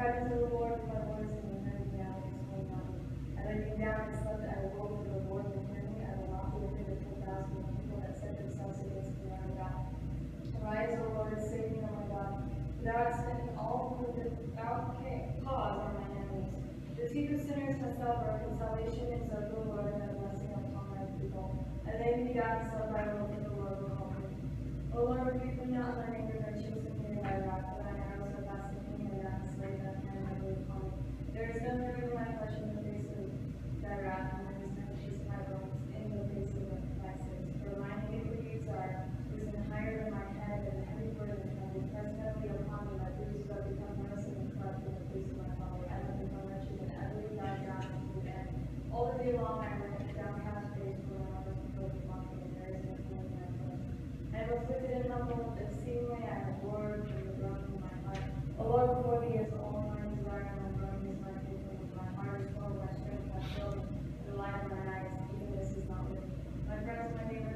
come into the Lord with my voice and will hear me now and explain. And I lay down and slept, I the Lord will me. I will not be afraid of ten thousand people that set themselves against me my God. Arise, O Lord, and save me, O my God, without extending all who without cause are my enemies. The seed of sinners has suffered, and salvation is of the Lord, and I blessing upon my people. And they me down and slept, The before me is all my desire my burden my victim. My heart is full, my strength, my children, the light of my eyes, even this is not living. My friends, my neighbors,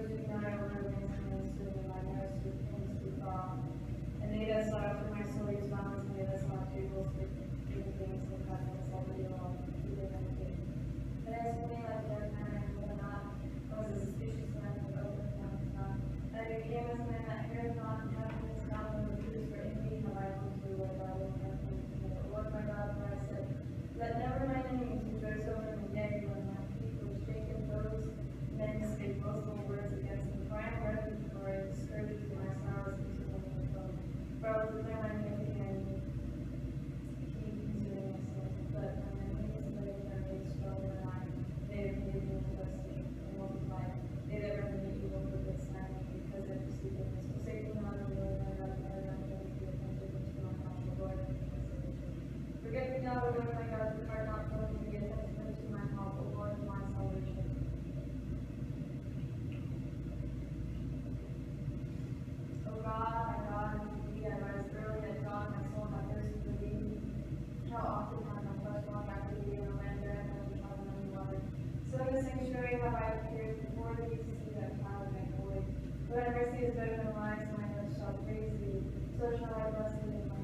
the sanctuary have I appeared before thee to see that cloud glory. For thy mercy is better than life, my lips shall praise thee. So shall I bless thee in my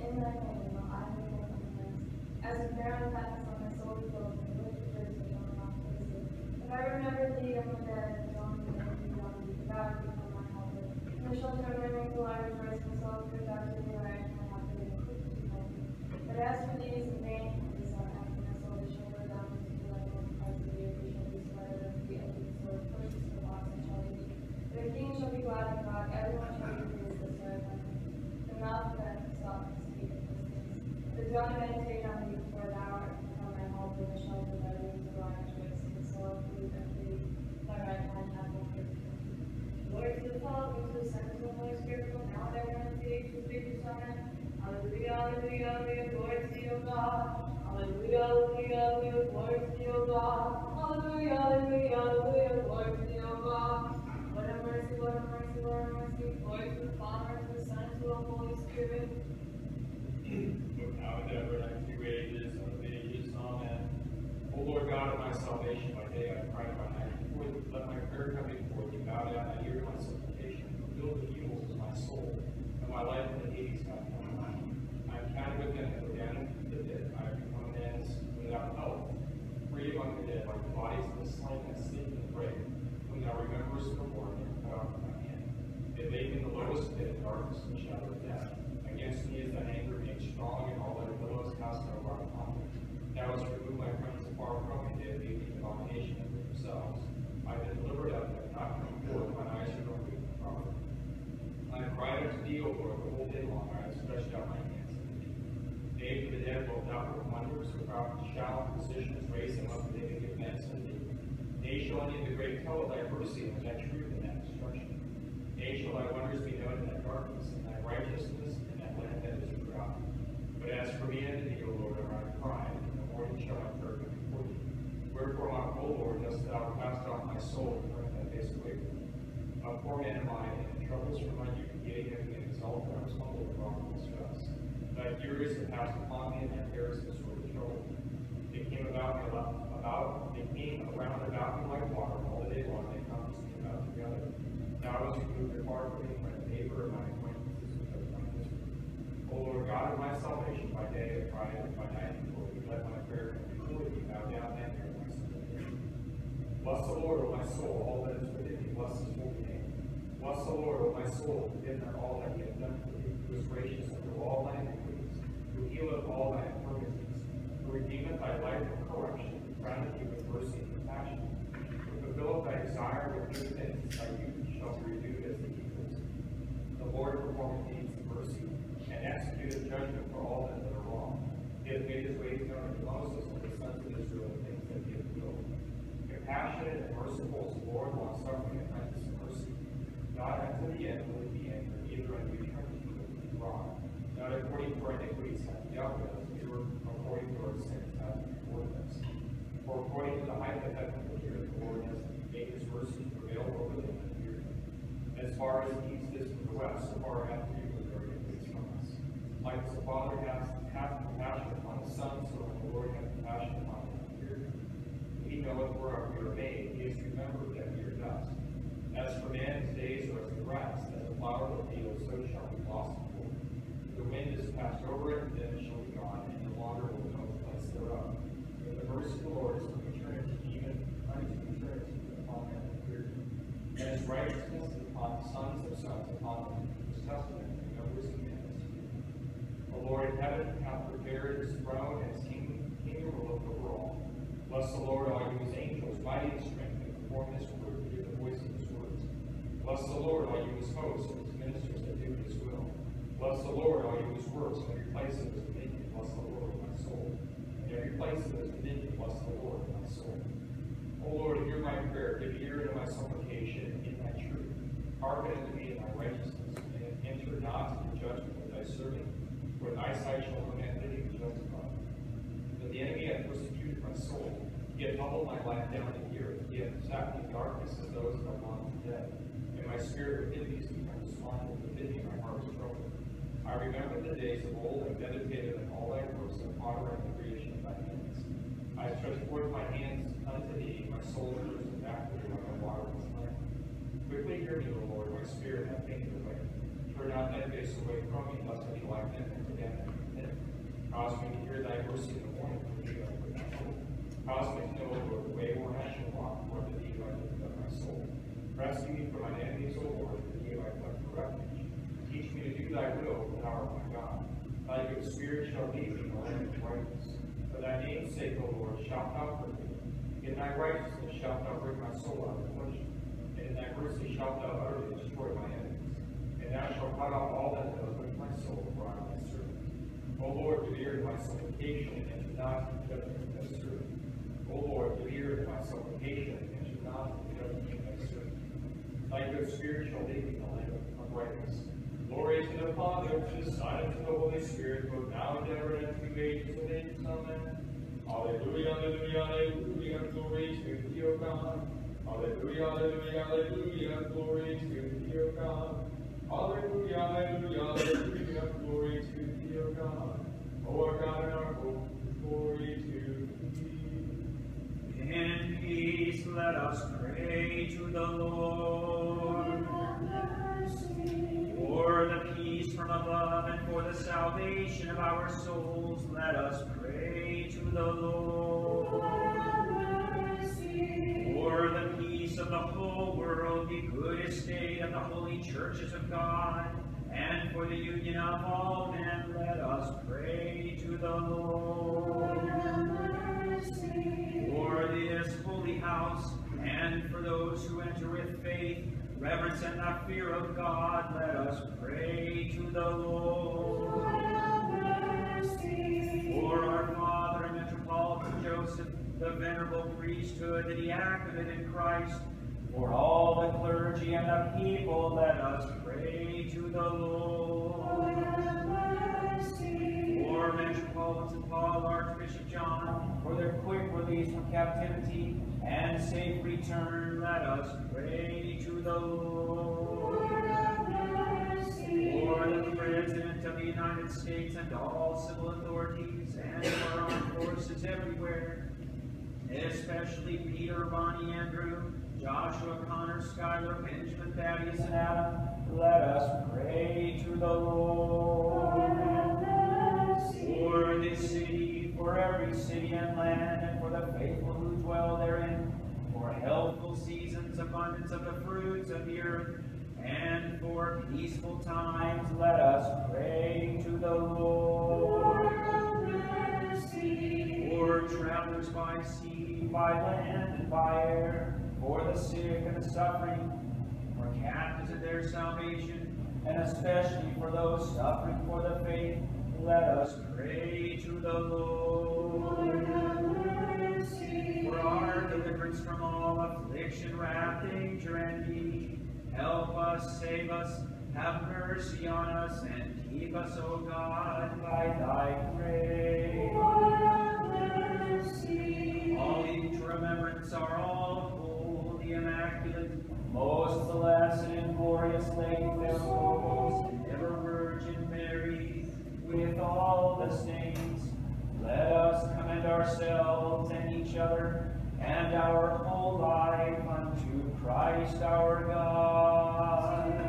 in thy name will I make my complaints. As a barren fatness on my soul flows, and rich rivers shall not praise thee. If I remember thee on the dead, and long the day beyond thee, thou art become my helper. In the shelter of thy wings will I rejoice myself, for thou to me right my helper, and quick to. But as for these be glad in God, everyone shall be pleased serve him. The mouth that sought to speak of. The dawn meditate on thee, for thou art become my help in the shelter thy wings, will I rejoice, and the soul of food and thee, thy right hand hath no praise. Glory to the Father, and to the Son, and to the Holy Spirit, now and ever, and the age of the. Amen. Hallelujah, hallelujah, hallelujah, glory to O God. Hallelujah, hallelujah, hallelujah, glory to O God. Hallelujah, hallelujah, hallelujah, glory to O God. Mercy, Lord mercy, Lord mercy. Glory to the Father, to the Son, to the Holy Spirit. Look now and ever, and to ages of ages, amen. O Lord God of my salvation, by day I cry, by night before thee. Let my prayer come before thee. Bow down thy ear to my supplication. Fulfill the evils of my soul, and my life in the Hades hath come nigh. I am counted with them go down into the pit. I have become a without help. Free among the dead, like the bodies of the slain that sleep in the grave, whom thou rememberest no more, and cut off from my hand. They in the lowest pit, darkness and shadow of death. Against me is thine anger made strong, and all thy billows cast no rod upon me. Thou hast removed my friends afar from me, they have made an abomination unto themselves. I have been delivered up, and have not come forth, mine eyes are from it. I have cried unto thee, O Lord, the whole day long, I have stretched out my hands unto thee. Nay, for the dead thou work wonders, so thou shalt physicians raise them up, and they may give thanks unto thee. Nay, shall of the great tell of thy mercy, and of that destruction. Shall thy wonders be known in that darkness, and thy righteousness in that land that is forgotten. But as for me and thee, O Lord, I cried, and the morning shall I prayer before thee. Wherefore, my O Lord, dost thou cast off my soul, turn thy face away from me? A poor man am I, and troubles from my youth, yea, having been exalted, I was humbled and brought to distress. Thy furies have passed upon me, and thy cares have sorely troubled me. They came about me about, they came around about me like water, all the day long they compassed me about together. Thou hast removed apart from my neighbor and my acquaintances because of my misery. O Lord God of my salvation, by day I and by night before thee, let my prayer come before thee, bow down and hear my supplication. Bless the Lord, O my soul, all that is within me, bless his holy name. Bless the Lord, O my soul, not all that he hath done for thee, who is gracious unto all thy iniquities, who healeth all thy infirmities, who redeemeth thy life from corruption, crowneth thee with mercy and compassion, who fulfilleth thy desire with good things, thy youth shall be renewed as the eagles. The Lord performeth deeds of mercy, and executeth judgment for all that are wrong. He hath made his ways known unto Moses, and the sons of Israel the things that he hath willed. Compassionate and merciful is the Lord, long suffering and kindness and mercy. Not unto the end will he be angry, neither unto eternity will he be wrong. Not according to our iniquities hath dealt with us, neither according to our sins hath rewarded us. For according to the height of heaven and the the Lord has made his mercy prevail over them. As far as the east is from the west, so far hath he our iniquities from us. Like the Father hath, hath compassion upon the Son, so the Lord hath compassion upon him. He knoweth whereof we are made, he has remembered that we are dust. As for man, his days are as the grass, as the flower of the field, so shall he blossom forth. The wind is passed over it, and then it shall be gone, and no longer will know the place thereof. But the mercy of the Lord is from eternity, even unto eternity, upon that fear. And his righteousness is upon the sons of sons, upon them his testament, and no wisdom. The Lord in heaven hath prepared his throne, kingdom, kingdom ruleth over all. Bless the Lord, all you his angels, mighty in strength, and perform his word, hear the voice of his words. Bless the Lord, all you his hosts, and his ministers that do his will. Bless the Lord, all you his works, and every place of his dominion. Bless the Lord, my soul. In every place of his dominion, bless the Lord, my soul. O Lord, hear my prayer, give ear to my supplication. Hearken me in thy righteousness, and enter not into judgment with thy servant, for thy sight shall command thee to be justified. But the enemy hath persecuted my soul, he hath humbled my life down to the earth, he hath sat in darkness as those that gone to death. And my spirit within me is become despondent, within me my heart is troubled. I remember the days of old and meditated on all thy works and ponder on the creation of thy hands. I stretch forth my hands unto thee, my soul thirsts backward like a waterless land. Quickly hear me, O Lord, my spirit hath fainted away. Turn not thy face away from me, lest I be like them and forget them. Cause me to hear thy mercy in the morning, for thee I my hope. Cause me to know, the way where I shall walk, for to thee I lift up my soul. Rescue me from mine enemies, O Lord, for thee I collect for refuge. Teach me to do thy will, thou art my God. Thy good spirit shall lead me in the land of brightness. For thy name's sake, O Lord, shalt thou forgive me. In thy righteousness shalt thou bring my soul out mercy shalt thou utterly destroy my enemies. And thou shalt cut off all that does with my soul, for I am thy servant. O Lord, give ear to my supplication, and do not judgment of thy servant. O Lord, give ear to my supplication, and do not judgment of thy servant. Thy good spirit shall lead me in the land of brightness. Glory to the Father, to the Son, and to the Holy Spirit, both now and ever, and to the ages of ages. Amen. Alleluia, alleluia, alleluia, glory to thee, O God. Alleluia, alleluia, alleluia, glory to thee, O God. Alleluia, alleluia, alleluia, glory to thee, O God. O our God and our hope, glory to thee. In peace, let us pray to the Lord. For the peace from above and for the salvation of our souls, let us pray to the Lord. For the of the whole world, the good estate of the holy churches of God, and for the union of all men, let us pray to the Lord. For this holy house, and for those who enter with faith, reverence, and the fear of God, let us pray to the Lord. For our Father, Metropolitan Joseph, the venerable priesthood, the diaconate in Christ, for all the clergy and the people, let us pray to the Lord. For Metropolitan Paul, Archbishop John, for their quick release from captivity and safe return, let us pray to the Lord. For the President of the United States and all civil authorities and our armed forces everywhere, especially Peter, Bonnie, Andrew, Joshua, Connor, Skylar, Benjamin, Thaddeus, and Adam, let us pray to the Lord. For this city, for every city and land, and for the faithful who dwell therein, for healthful seasons, abundance of the fruits of the earth, and for peaceful times, let us pray to the Lord. For travelers by sea, by land, and by air, for the sick and the suffering, for captives of their salvation, and especially for those suffering for the faith, let us pray to the Lord. For our deliverance from all affliction, wrath, danger, and need, help us, save us, have mercy on us, and keep us, O God, by thy grace. All leading remembrance are all immaculate, most blessed and glorious Lady Theotokos, ever Virgin Mary, with all the saints, let us commend ourselves and each other and our whole life unto Christ our God.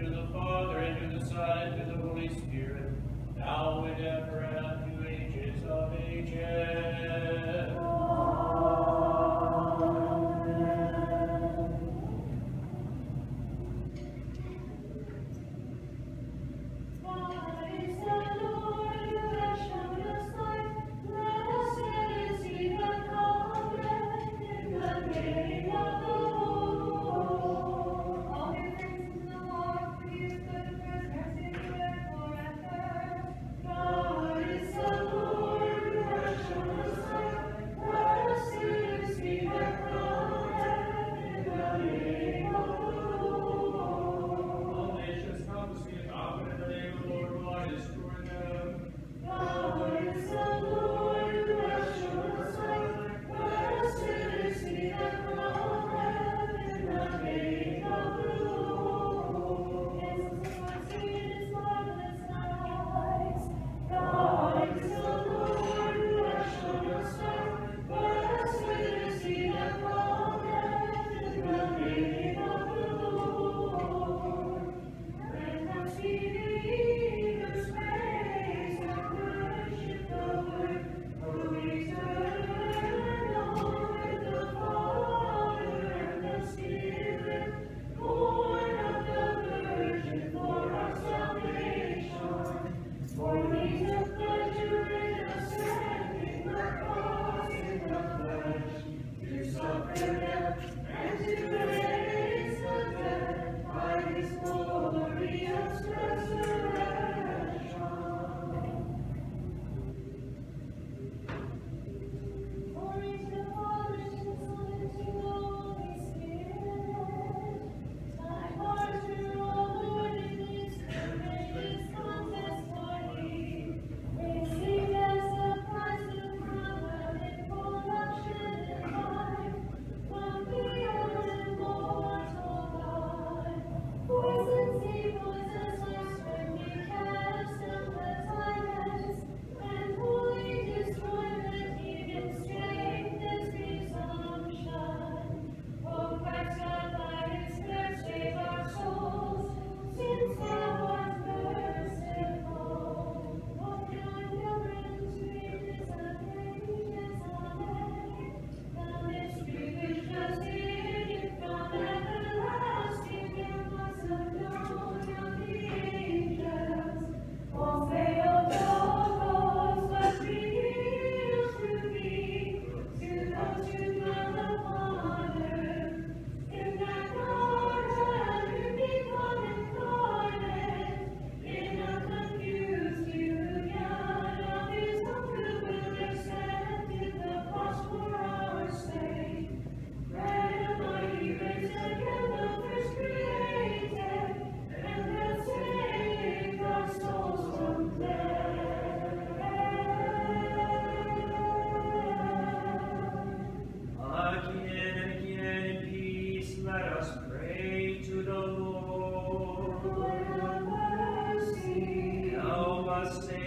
To the Father, Son, and Holy Spirit, now and ever and Amen.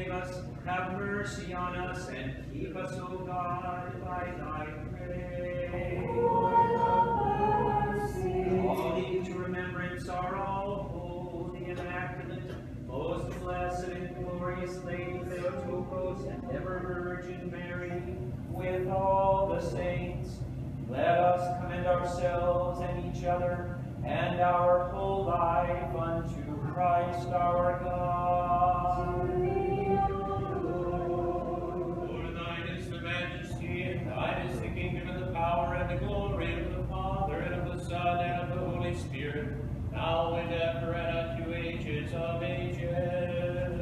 Have mercy on us and keep us, O God, by thy grace. Calling to remembrance are all holy and immaculate, most blessed and glorious Lady Theotokos and ever Virgin Mary, with all the saints. Let us commend ourselves and each other and our whole life unto Christ our God. Power, and the glory of the Father, and of the Son, and of the Holy Spirit, now and ever, and unto ages of ages.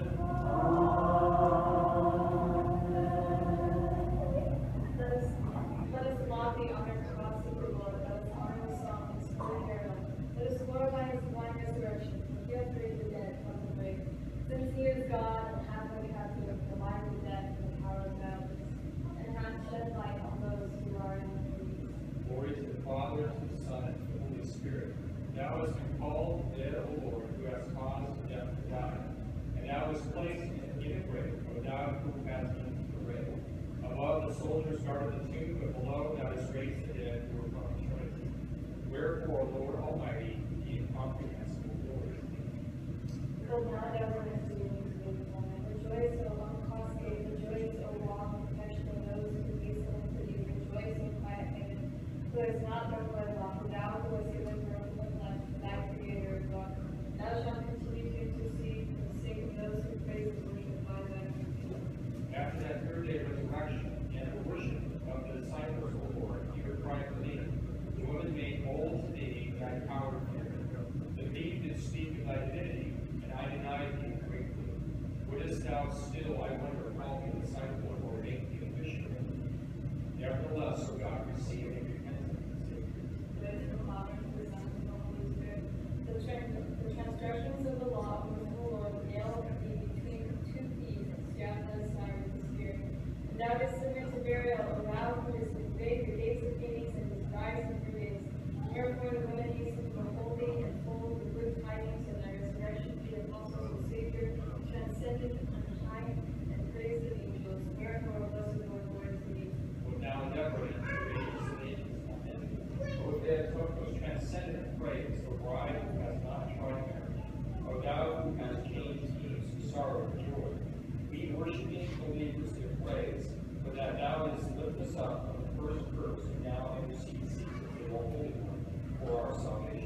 Us, let us the Lord, let us song. Let us glorify his resurrection, raised the dead from the grave. Since he is God, and hath no captive, the life of death, and the power of madness, and hath shed light on those who are in Hades. Glory to the Father, Son, and Holy Spirit. Thou hast been called dead, O Lord, who has caused death to die. And thou hast placed in a grave, O thou who hast been the grave. Above the soldiers guarded the tomb, but below thou hast raised the dead who are from eternity. Wherefore, Lord Almighty, the incomprehensible Lord. Fill now to you, Rejoice, O uncrossed gate, rejoice, O wall, perpetually those who hasten unto thee, rejoice, O quiet haven, who has not been wedlock, thou who hast given birth and life, thy creator is God. Thou shalt continue to intercede for the sake of those who praise and worship thy name. After that third day resurrection and the worship of the disciples, O Lord, Peter cried to thee, The woman made bold to thee thy power of. The thief did speak of thy divinity, and I denied thee greatly. Wouldst thou still, I wonder, call me disciple or make me a missionary? Nevertheless, O God, receive me repentance and Savior. Praise the Father, and to the Son, and to the Holy Spirit. The tran- the transgressions of the law which the Lord nailed between two thieves, thy side with the spear. And thou didst submit to burial, thou who invade the gates of Hades and didst rise in three the women hastened to behold and told the good tidings of thy resurrection to the apostles and Savior, transcended on high, and praised the angels. Wherefore, blessed Lord, glory to thee. The ages of ages. Amen. O Theotokos, transcendent praise, the bride tried marriage. Thou who hast changed peace sorrow to joy. We worshiping believers give praise, for that thou didst lift us up from the first curse and now intercede secretly, O Holy One, for our salvation.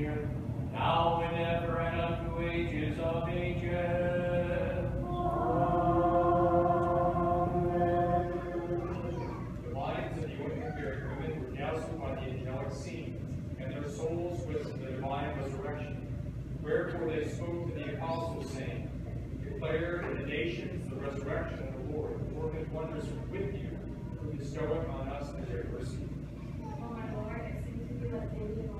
Now and ever, and unto ages of ages. The minds of the ordinary women were dazzled by the angelic scene, and their souls with the divine resurrection. Wherefore they spoke to the apostles, saying, Declare to the nations the resurrection of the Lord, for his wonders with you, who bestoweth on us the great mercy. O my Lord, I sing to thee like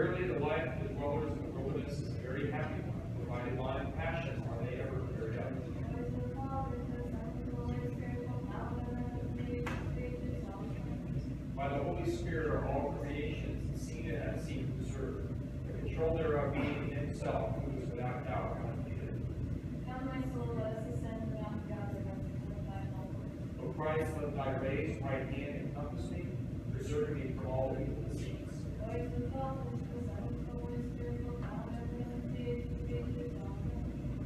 Verily, the life of the dwellers in the wilderness is a very happy one, for by divine passion are they ever carried out. Son. By the Holy Spirit are all creations, seen and unseen, preserved, the control thereof being in himself, who is without doubt undefeated. Come, my soul, let us ascend the mountain God, and rest upon thy holy. O Christ, let thy raised right hand encompass me, preserving me from all evil deceits.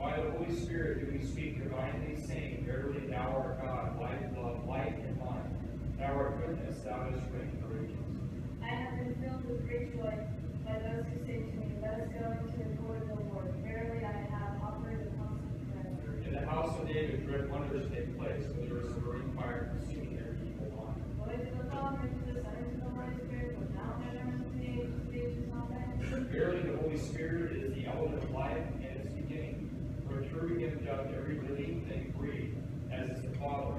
By the Holy Spirit do we speak divinely, saying, Verily thou art God, life, love, light, and mind. Thou art goodness, thou dost reign for ages. I have been filled with great joy by those who say to me, Let us go into the court of the Lord. Verily, I have offered a constant prayer. In the house of David, great wonders take place, for there is a burning fire consuming their evil mind. Glory to the Father, and to the Son, and to the Holy Spirit, both now and ever, and to the ages of ages. Amen. Verily, the Holy Spirit is the element of life and its beginning. Through him doth every living thing breathe, as the Father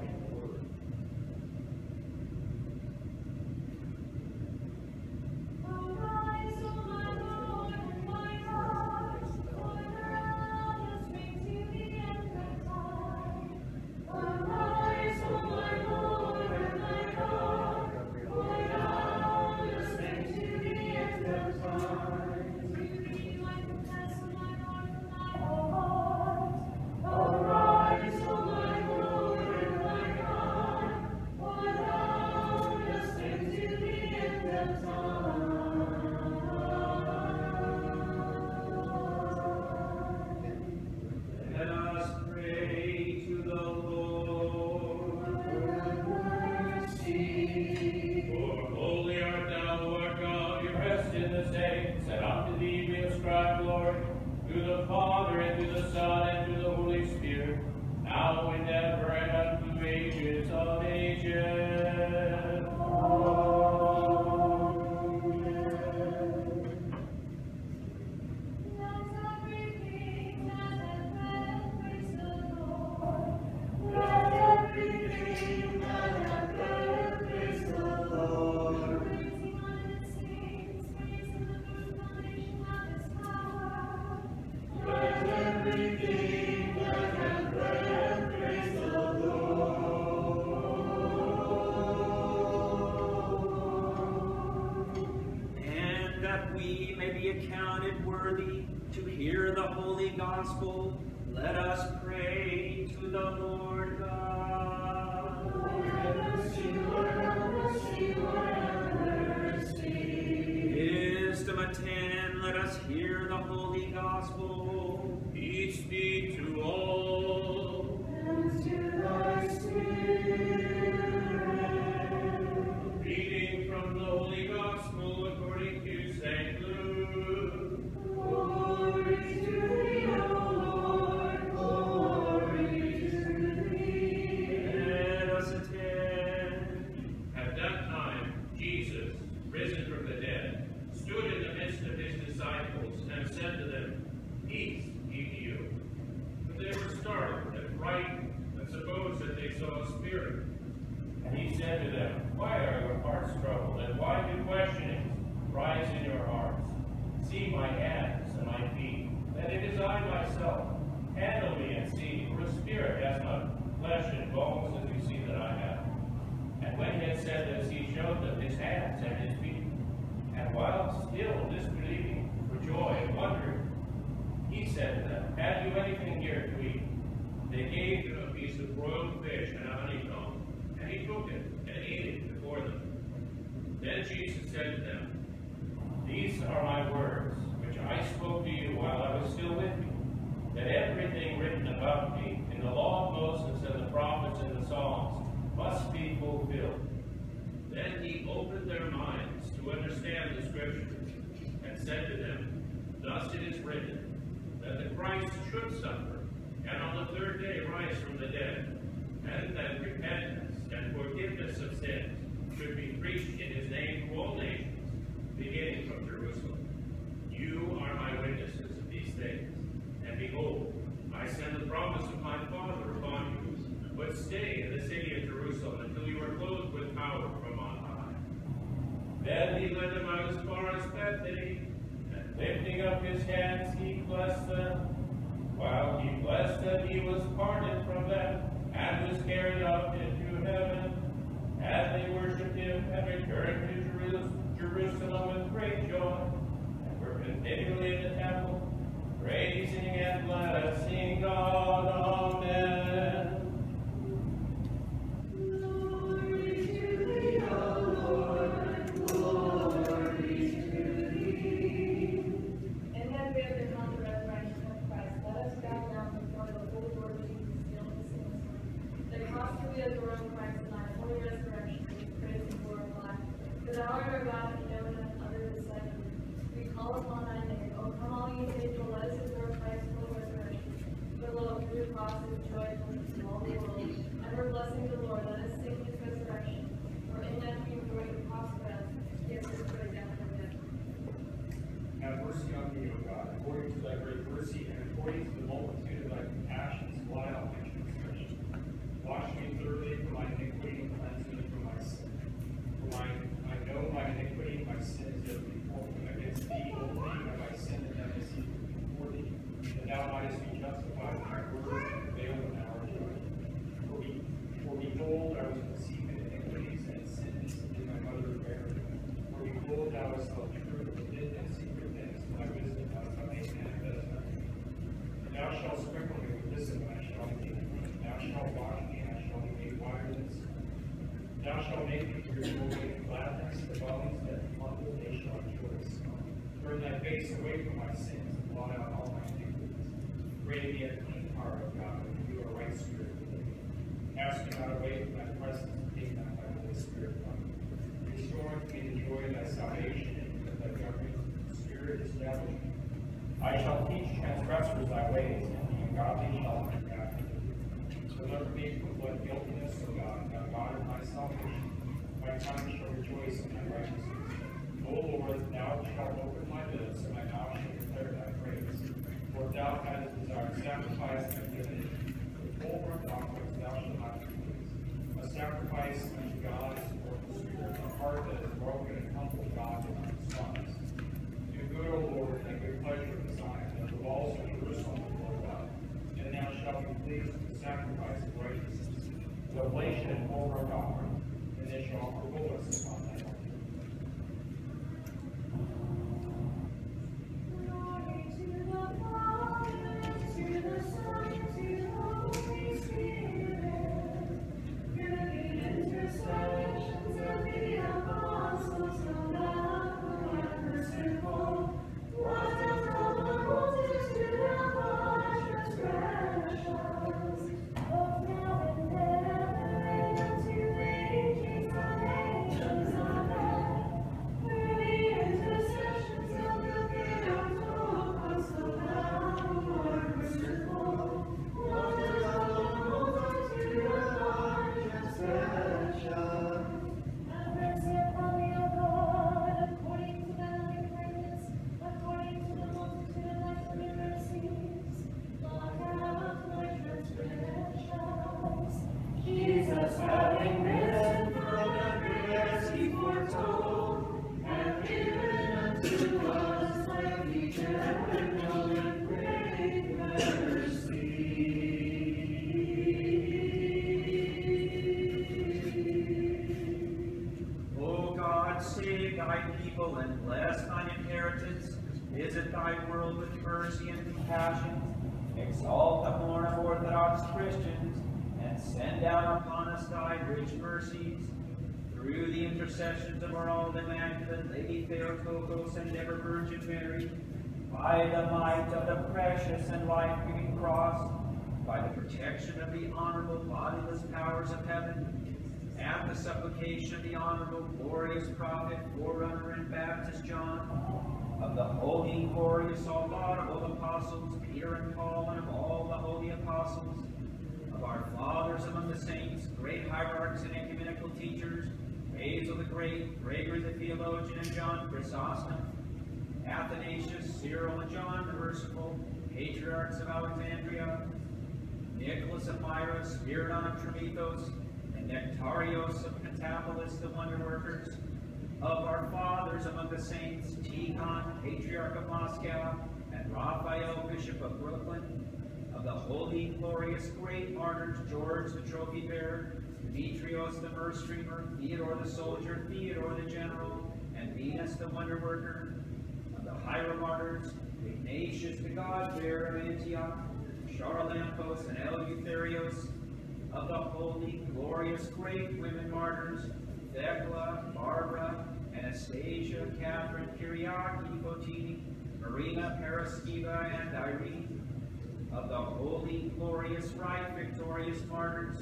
mercy on me, O God, according to thy great mercy and according to the multitude of thy compassions, blot out my transgression. Wash me thoroughly from my iniquity and cleanse me from my sin. For my, I know my iniquity and my sin is ever before me. Against thee, O thee, have I sinned and have deceived before thee, that thou mightest be justified shall make with your glory and gladness the dwellings that humble they shall rejoice. Turn thy face away from my sins and blot out all my iniquities. Create me a clean heart, O God, and renew a right spirit within me. Cast me not away from thy presence, and take not thy Holy Spirit from me. Restore unto me the joy of thy salvation, and of thy government, spirit establish me. I shall teach transgressors thy ways, and the ungodly shall not after. Deliver me from what guilt myself my tongue shall rejoice in thy righteousness. O Lord, thou shalt open my lips, and my mouth shall declare thy praise. For thou hast desired sacrifice and divinity. With whole offerings thou shalt not refuse. A sacrifice unto God is for the spirit, a heart that is broken and humble God will response. Do good, O Lord, and good pleasure of Zion, and the walls of Jerusalem will blow up. And thou shalt be pleased with the sacrifice of righteousness the Galatian over doctrine, initial they send down upon us thy rich mercies. Through the intercessions of our all immaculate Lady Theotokos and ever Virgin Mary, by the might of the precious and life-giving cross, by the protection of the honorable bodiless powers of heaven, at the supplication of the honorable glorious prophet, forerunner, and Baptist John, of the holy, glorious, all laudable apostles, Peter and Paul, and of all the holy apostles, of our fathers among the saints, great hierarchs and ecumenical teachers, Basil the Great, Gregory the Theologian, and John Chrysostom, Athanasius, Cyril, and John the Merciful, patriarchs of Alexandria, Nicholas of Myra, Spiridon of Tremethos, and Nectarios of Pentapolis, the wonder workers, of our fathers among the saints, Tikhon, Patriarch of Moscow, and Raphael, Bishop of Brooklyn, the holy, glorious, great martyrs, George the trophy bearer, Demetrios the myrrh streamer, Theodore the soldier, Theodore the general, and Menas the wonder worker, of the hieromartyrs, Ignatius the God bearer of Antioch, Charalampos and Eleutherios, of the holy, glorious, great women martyrs, Thecla, Barbara, Anastasia, Catherine, Kyriaki, Fotini, Marina, Paraskiva, and Irene, of the holy, glorious, right, victorious martyrs,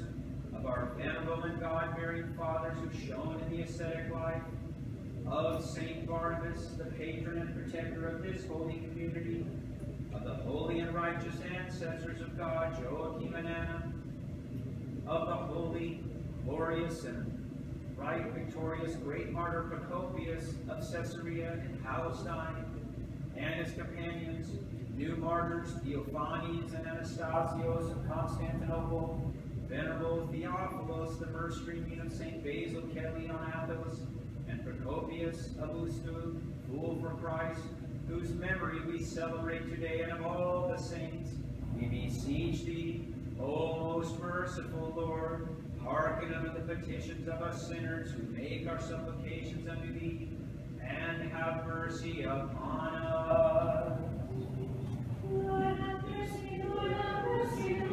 of our venerable and God-bearing fathers who shone in the ascetic life, of Saint Barnabas, the patron and protector of this holy community, of the holy and righteous ancestors of God, Joachim and Anna, of the holy, glorious, and right, victorious, great martyr Procopius of Caesarea in Palestine, and his companions, new martyrs Theophanes and Anastasios of Constantinople, Venerable Theophilos, the Merstreamian of St. Basil Kelly on Athos, and Procopius of Ustiug, fool for Christ, whose memory we celebrate today, and of all the saints, we beseech thee, O most merciful Lord, hearken unto the petitions of us sinners who make our supplications unto thee, and have mercy upon us. Lord mercy, Lord mercy,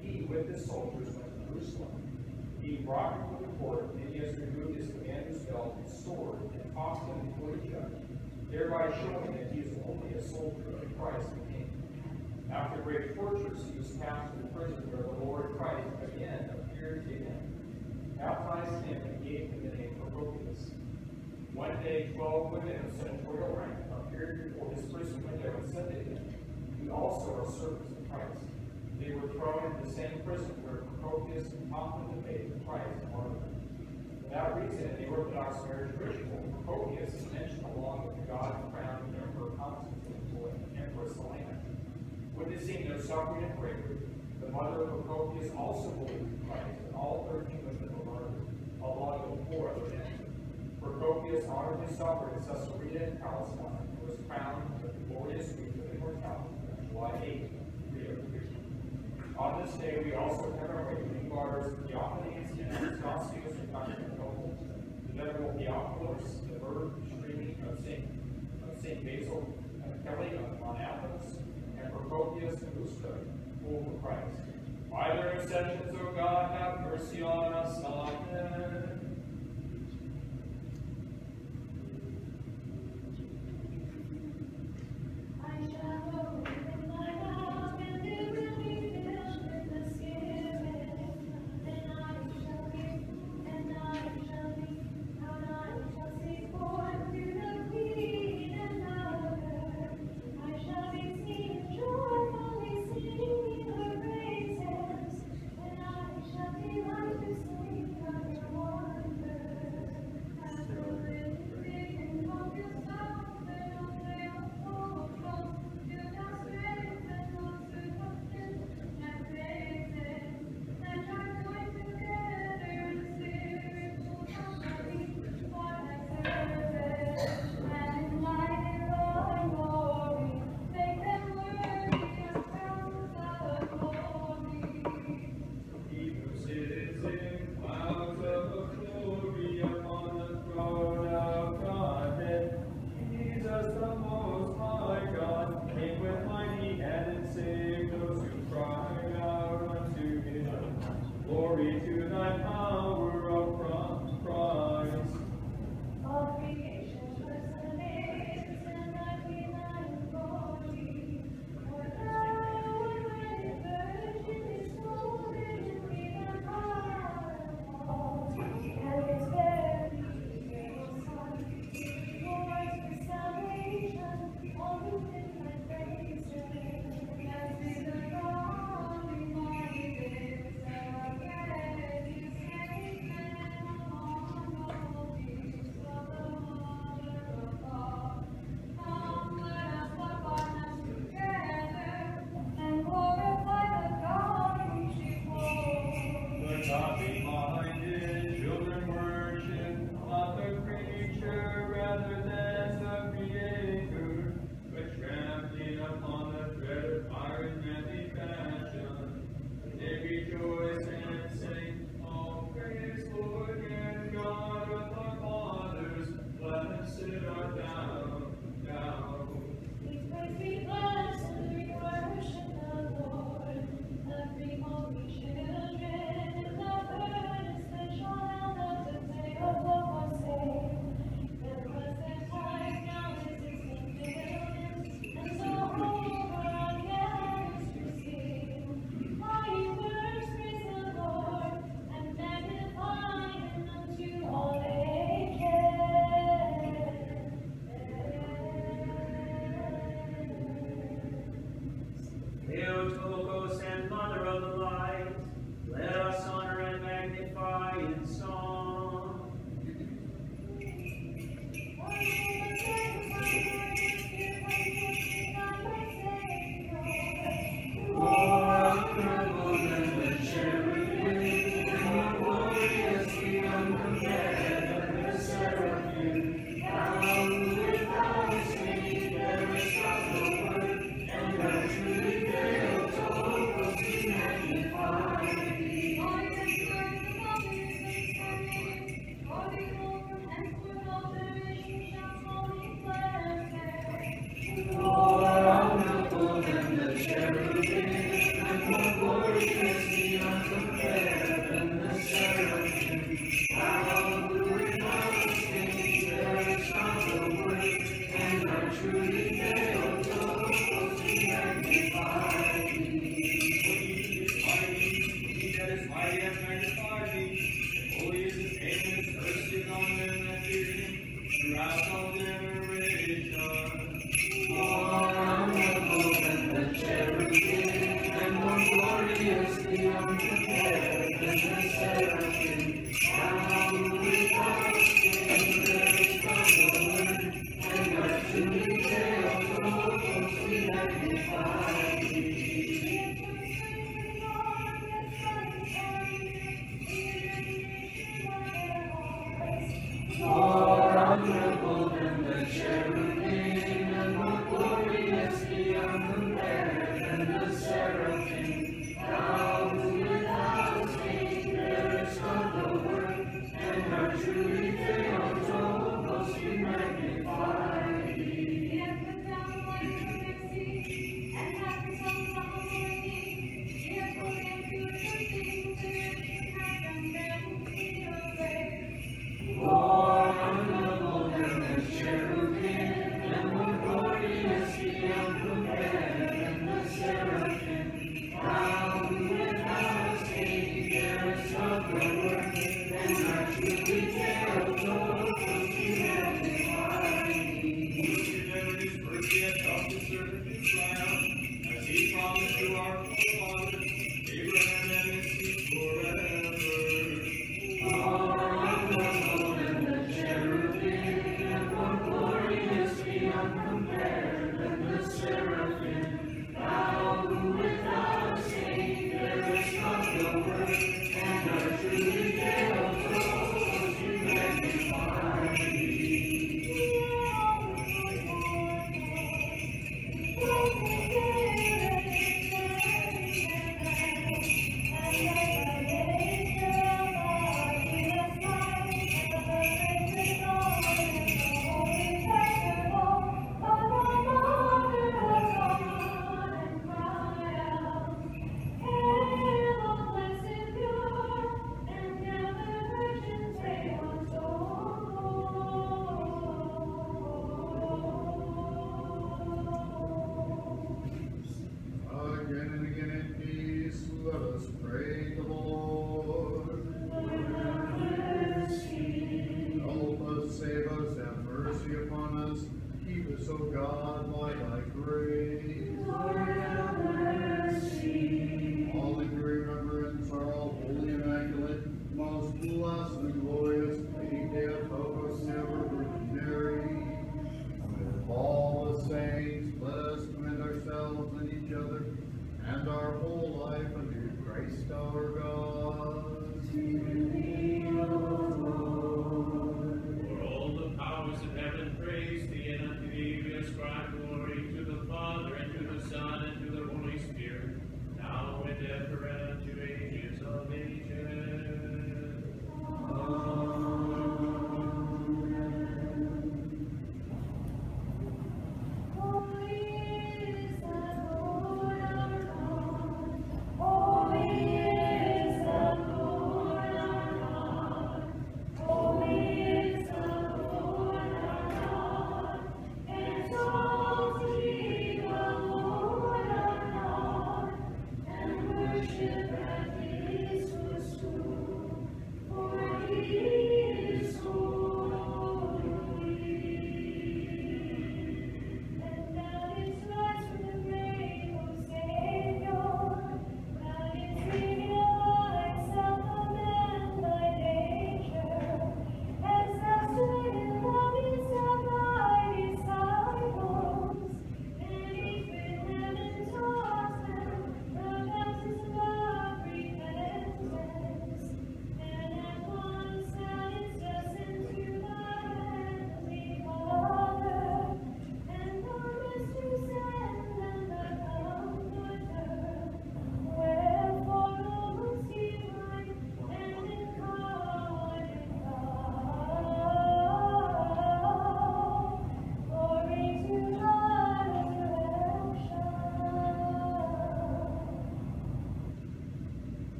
He, with his soldiers, went to Jerusalem. He brought before the court, and he has removed his commander's belt and sword, and tossed him before the judge, thereby showing that he is only a soldier of Christ the King. After great tortures, he was cast into prison where the Lord Christ again appeared to him, baptized him, and gave him the name Procopius. One day, twelve women of senatorial rank appeared before his prison window and said to him, We also are servants of Christ. They were thrown into the same prison where Procopius taught them the of Christ. For that reason, in the Orthodox marriage ritual, Procopius is mentioned along with the God-crowned Emperor Constantine and Empress they seemed no suffering and bravery, the mother of Procopius also believed in Christ, and all thirteen women were martyred, along with four other men. Procopius honored his suffering in Caesarea and Palestine, and was crowned with the glorious wreath of immortality on July 8, 303. On this day, we also commemorate the martyrs Theophanes and Anastasius of Constantinople, the venerable Theophilus, the streaming of Saint, of Saint Basil, and Kelly of Mount Athos, and Procopius and Usta, full of Christ. By their intercessions, O God, have mercy on us. Amen.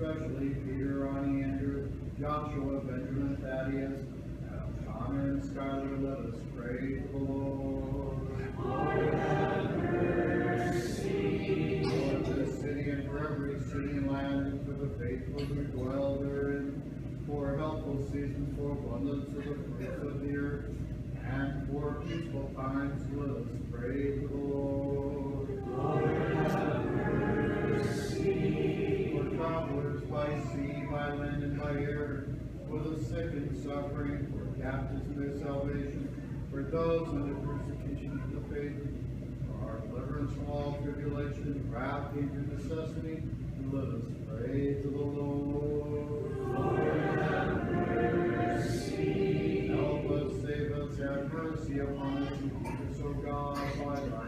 especially Peter, Ronnie, Andrew, Joshua, Benjamin, Thaddeus, John, and Skyler. let us pray the Lord. Lord, have mercy. Lord, for this city and for every city and land, and for the faithful who dwell therein, for helpful seasons for abundance of the fruits of the earth, and for peaceful times, let us pray the Lord. for the sick and suffering, for captives and their salvation, for those under persecution of the faith, for our deliverance from all tribulation, wrath, danger, necessity, and let us pray to the Lord. Lord, have mercy. Help us, save us, have mercy upon us, and keep us, O God, by thy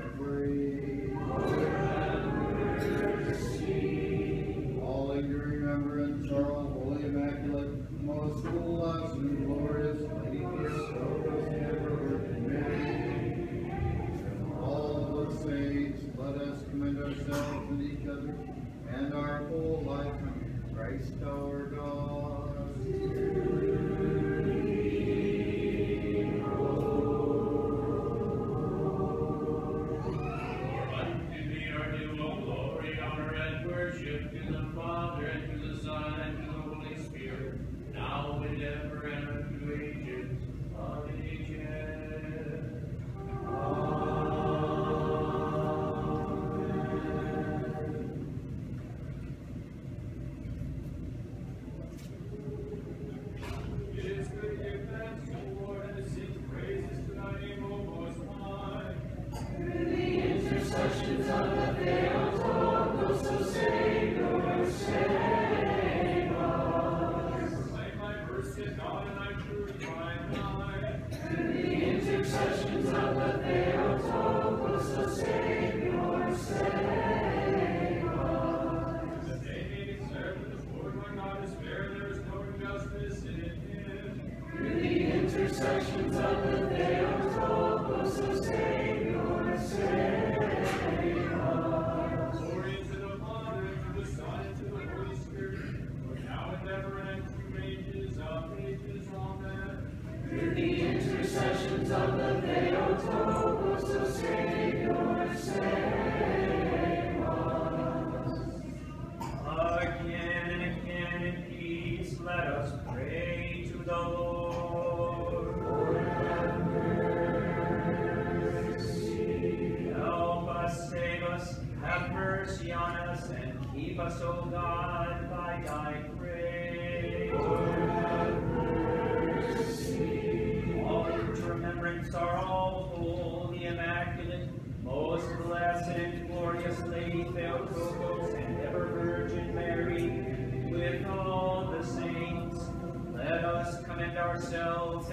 Commend ourselves and each other and our whole life unto Christ our God.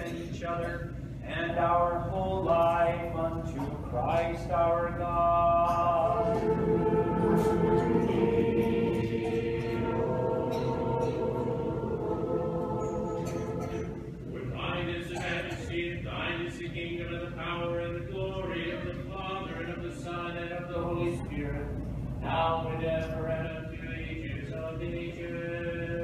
and each other and our whole life unto Christ our God. Thine is the majesty, and thine is the kingdom, and the power, and the glory of the Father, and of the Son, and of the Holy Spirit, now and ever, and unto ages of ages.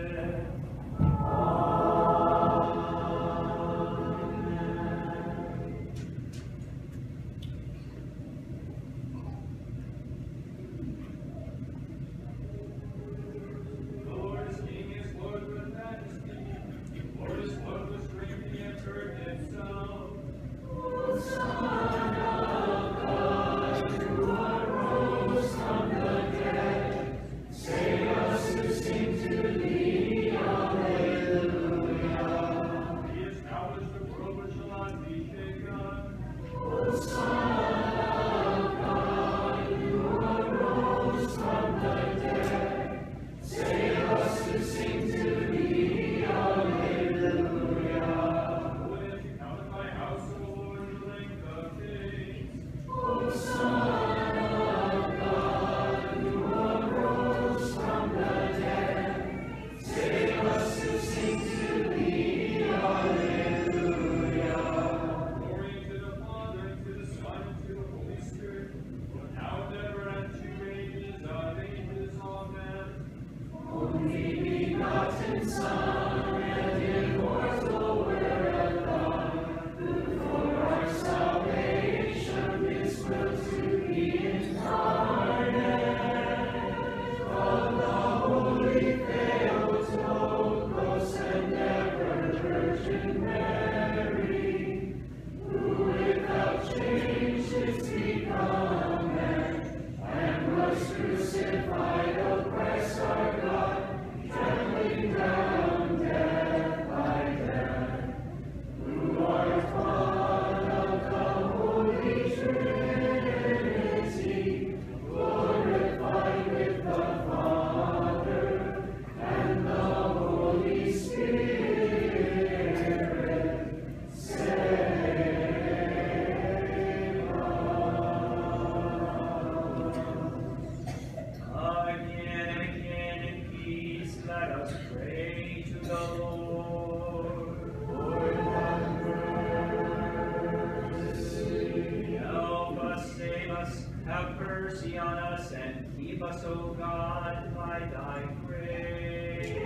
Mercy on us, and keep us, O God, by thy grace.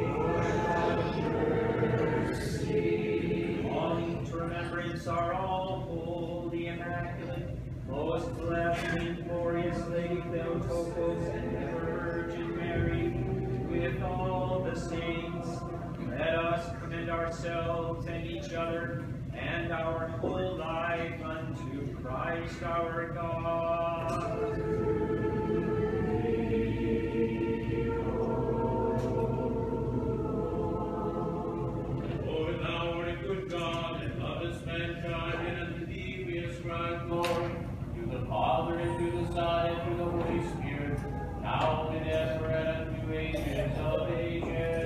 Calling to remembrance our all holy, immaculate, most blessed and glorious Lady Theotokos and ever Virgin Mary, with all the saints, let us commend ourselves and each other and our whole life unto Christ our God. Glory, to the Father, and to the Son, and to the Holy Spirit, now and ever, and unto ages of ages.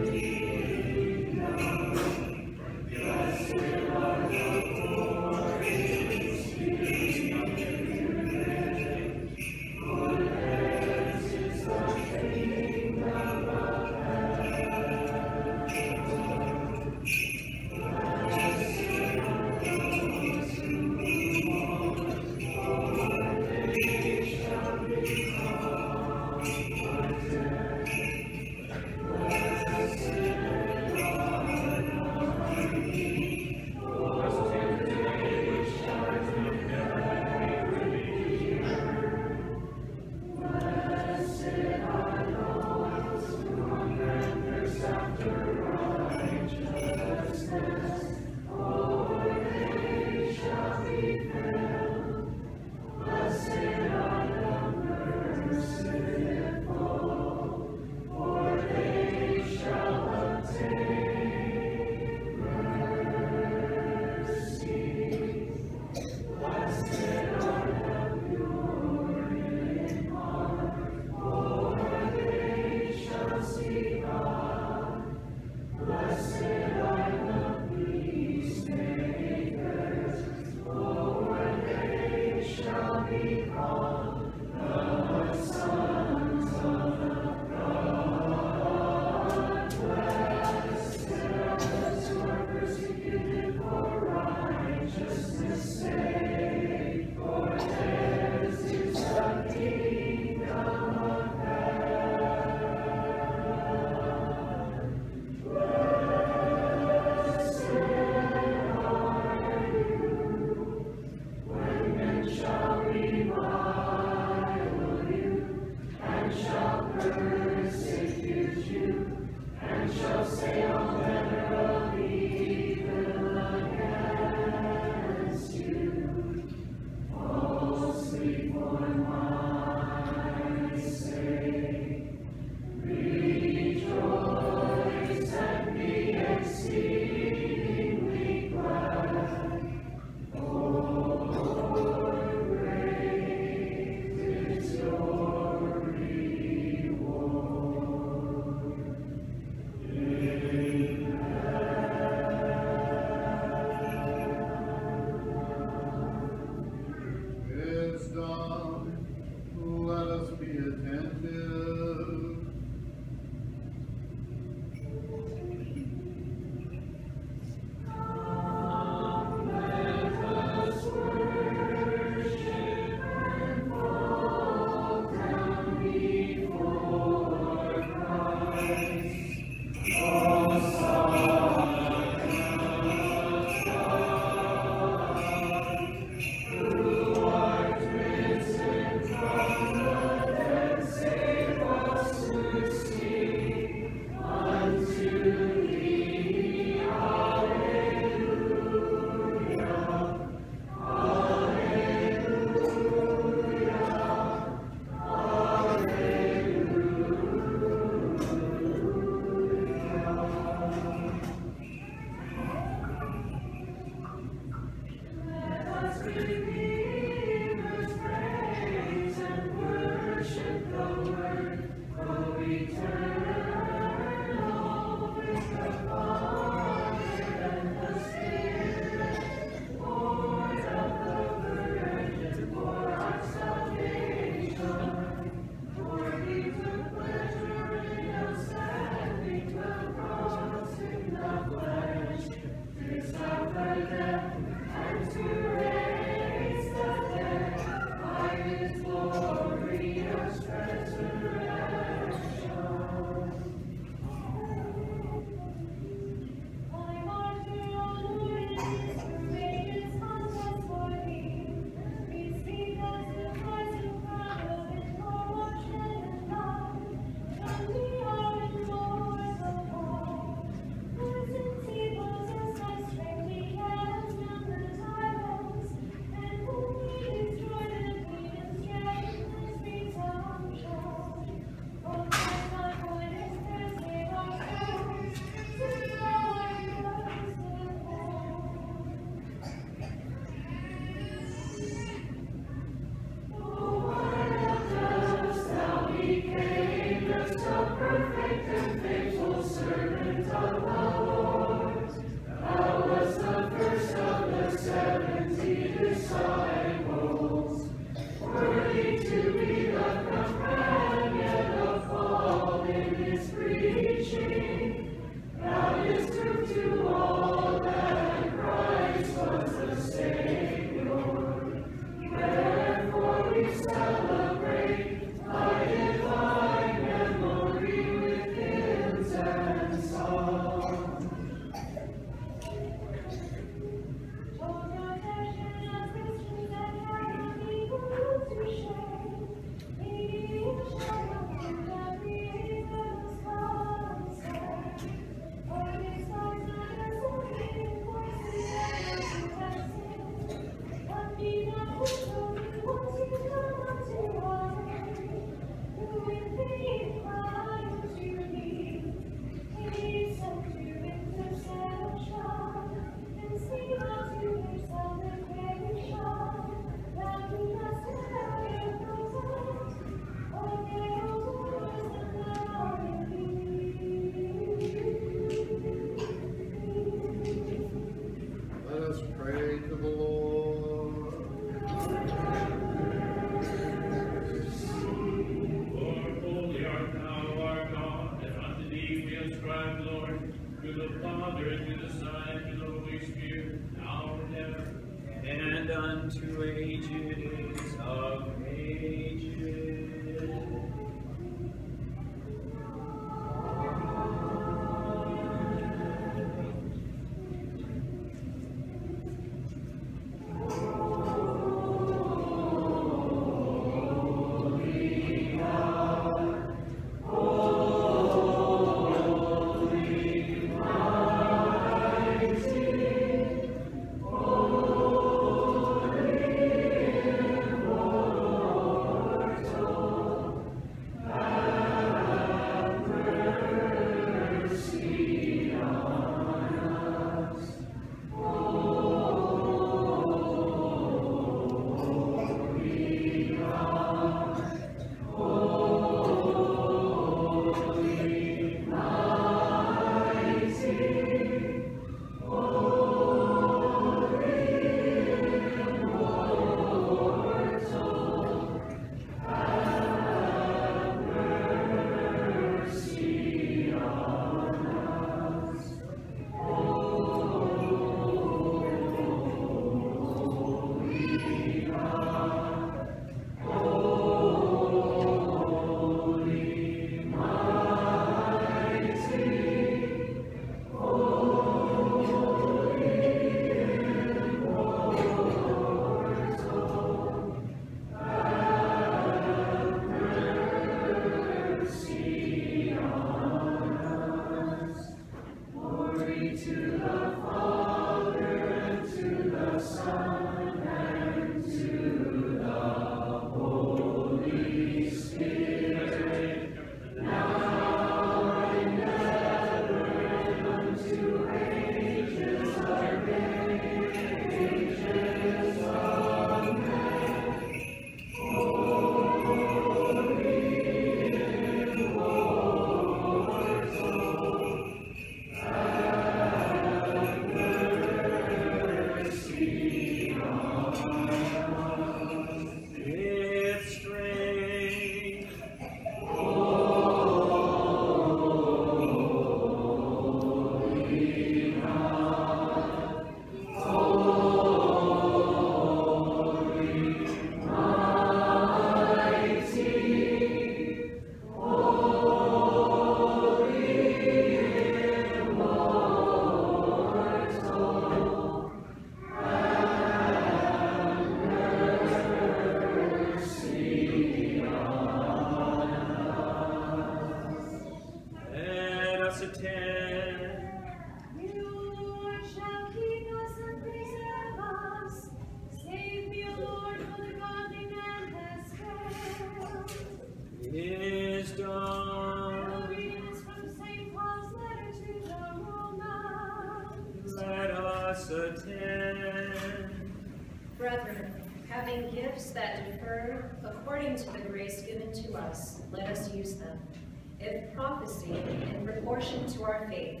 Prophecy, in proportion to our faith.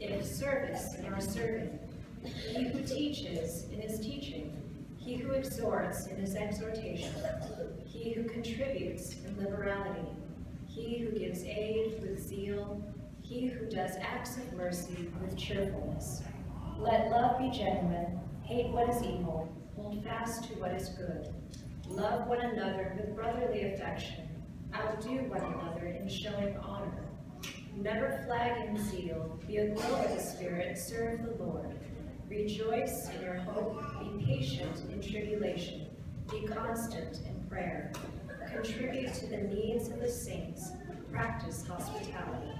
If service, in our serving. He who teaches, in his teaching. He who exhorts, in his exhortation. He who contributes, in liberality. He who gives aid with zeal. He who does acts of mercy with cheerfulness. Let love be genuine, hate what is evil, hold fast to what is good. Love one another with brotherly affection, outdo one another in showing honor. Never flag in zeal, be aglow with the Spirit, serve the Lord. Rejoice in your hope, be patient in tribulation, be constant in prayer. Contribute to the needs of the saints, practice hospitality.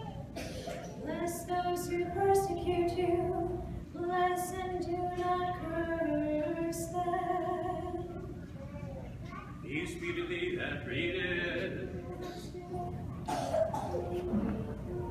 Bless those who persecute you, bless and do not curse them. Peace be to thee that readeth.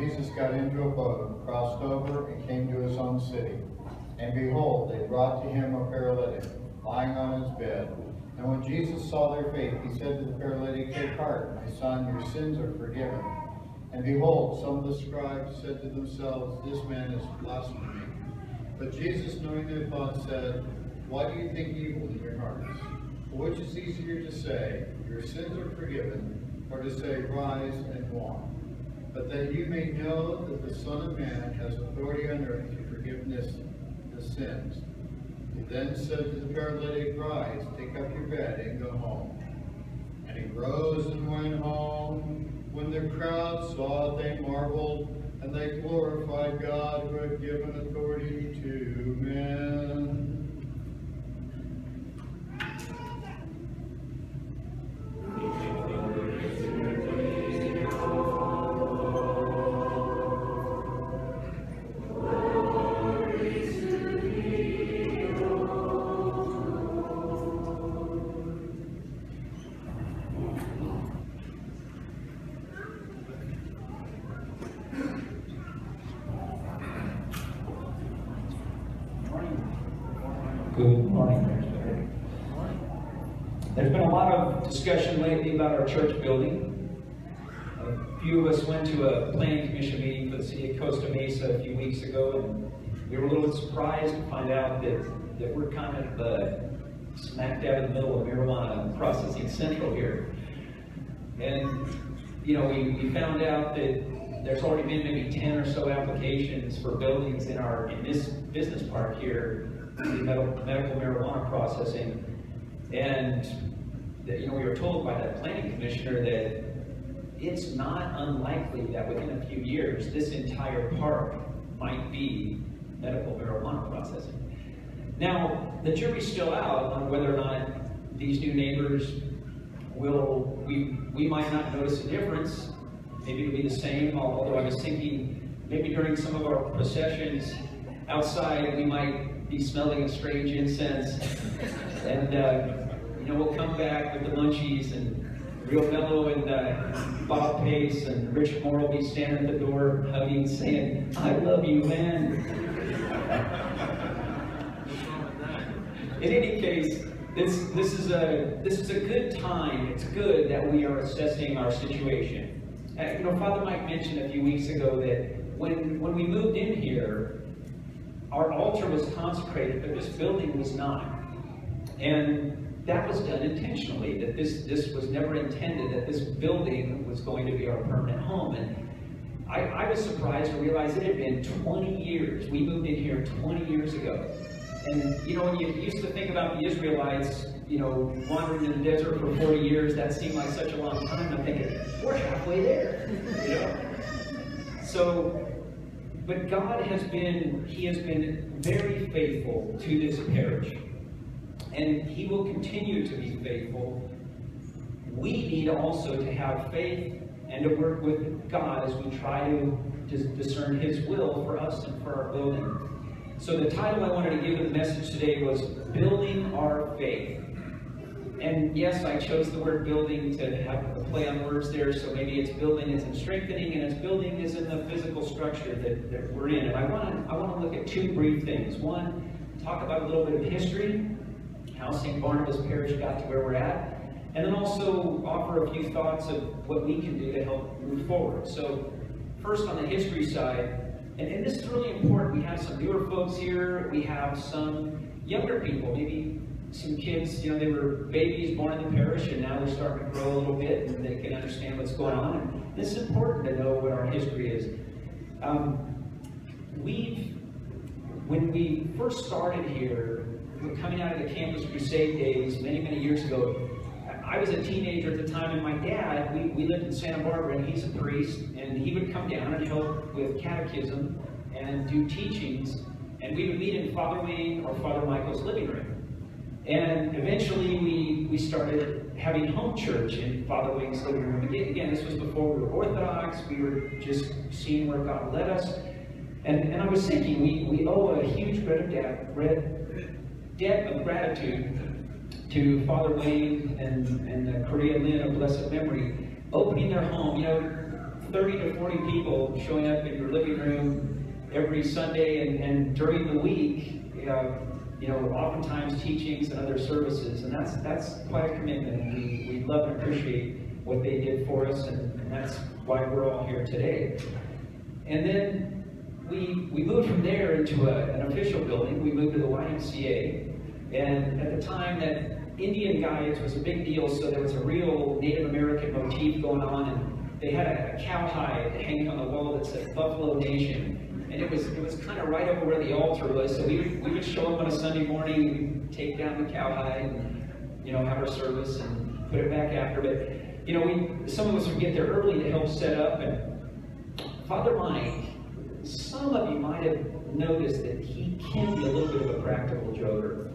Jesus got into a boat, and crossed over, and came to his own city. And behold, they brought to him a paralytic, lying on his bed. And when Jesus saw their faith, he said to the paralytic, Take heart, my son, your sins are forgiven. And behold, some of the scribes said to themselves, This man is blaspheming. But Jesus, knowing their thoughts, said, Why do you think evil in your hearts? Which is easier to say, Your sins are forgiven, or to say, Rise and walk? But that you may know that the Son of Man has authority on earth to forgiveness of sins. He then said to the paralytic, Rise, take up your bed, and go home. And he rose and went home. When the crowd saw it, they marveled, and they glorified God who had given authority to men. Good about our church building. A few of us went to a planning commission meeting for the city of Costa Mesa a few weeks ago, and we were a little surprised to find out that, that we're kind of uh, smack dab in the middle of marijuana processing central here. And, you know, we, we found out that there's already been maybe 10 or so applications for buildings in our, in this business park here, medical, medical marijuana processing. And, that, you know, we were told by that planning commissioner that it's not unlikely that within a few years, this entire park might be medical marijuana processing. Now, the jury's still out on whether or not these new neighbors will, we, we might not notice a difference. Maybe it'll be the same, although I was thinking maybe during some of our processions outside, we might be smelling a strange incense. And, uh, know, we'll come back with the munchies and Real Mellow and uh, Bob Pace and Rich Moore will be standing at the door hugging, saying, I love you, man. In any case, this, this, is a, this is a good time. It's good that we are assessing our situation. Uh, you know, Father Mike mentioned a few weeks ago that when, when we moved in here, our altar was consecrated, but this building was not. And that was done intentionally, that this, this was never intended, that this building was going to be our permanent home. And I, I was surprised to realize it had been 20 years. We moved in here 20 years ago. And, you know, when you used to think about the Israelites, you know, wandering in the desert for 40 years, that seemed like such a long time. I'm thinking, we're halfway there, you know? So, but God has been, He has been very faithful to this parish. And He will continue to be faithful. We need also to have faith and to work with God as we try to discern His will for us and for our building. So the title I wanted to give the message today was Building Our Faith. And yes, I chose the word building to have a play on words there, so maybe it's building is in strengthening, and its building is in the physical structure that, that we're in. And I want to I want to look at two brief things. One, talk about a little bit of history, how St. Barnabas Parish got to where we're at, and then also offer a few thoughts of what we can do to help move forward. So first on the history side, and, and this is really important. We have some newer folks here. We have some younger people, maybe some kids, you know, they were babies born in the parish and now they're starting to grow a little bit and they can understand what's going on. And this is important to know what our history is. Um, we've, when we first started here, coming out of the Campus Crusade days many, many years ago, I was a teenager at the time, and my dad, we, we lived in Santa Barbara, and he's a priest, and he would come down and help with catechism and do teachings, and we would meet in Father Wayne or Father Michael's living room. And eventually we, we started having home church in Father Wayne's living room. Again, again, this was before we were Orthodox, we were just seeing where God led us. And, and I was thinking, we, we owe a huge debt of, debt of gratitude to Father Wayne and, and uh, Khouria Lynn of blessed memory opening their home, you know, 30 to 40 people showing up in your living room every Sunday and, and during the week, you know, you know, oftentimes teachings and other services, and that's that's quite a commitment. We, we love and appreciate what they did for us, and, and that's why we're all here today. And then we we moved from there into a, an official building. We moved to the YMCA, and at the time that Indian guides was a big deal, so there was a real Native American motif going on, and they had a, a cowhide hanging on the wall that said Buffalo Nation and it was it was kind of right over where the altar was. So we would, we would show up on a Sunday morning, we'd take down the cowhide, and you know have our service and put it back after. But you know, we some of us would get there early to help set up. And Father Mike, some of you might have noticed that he can be a little bit of a practical joker.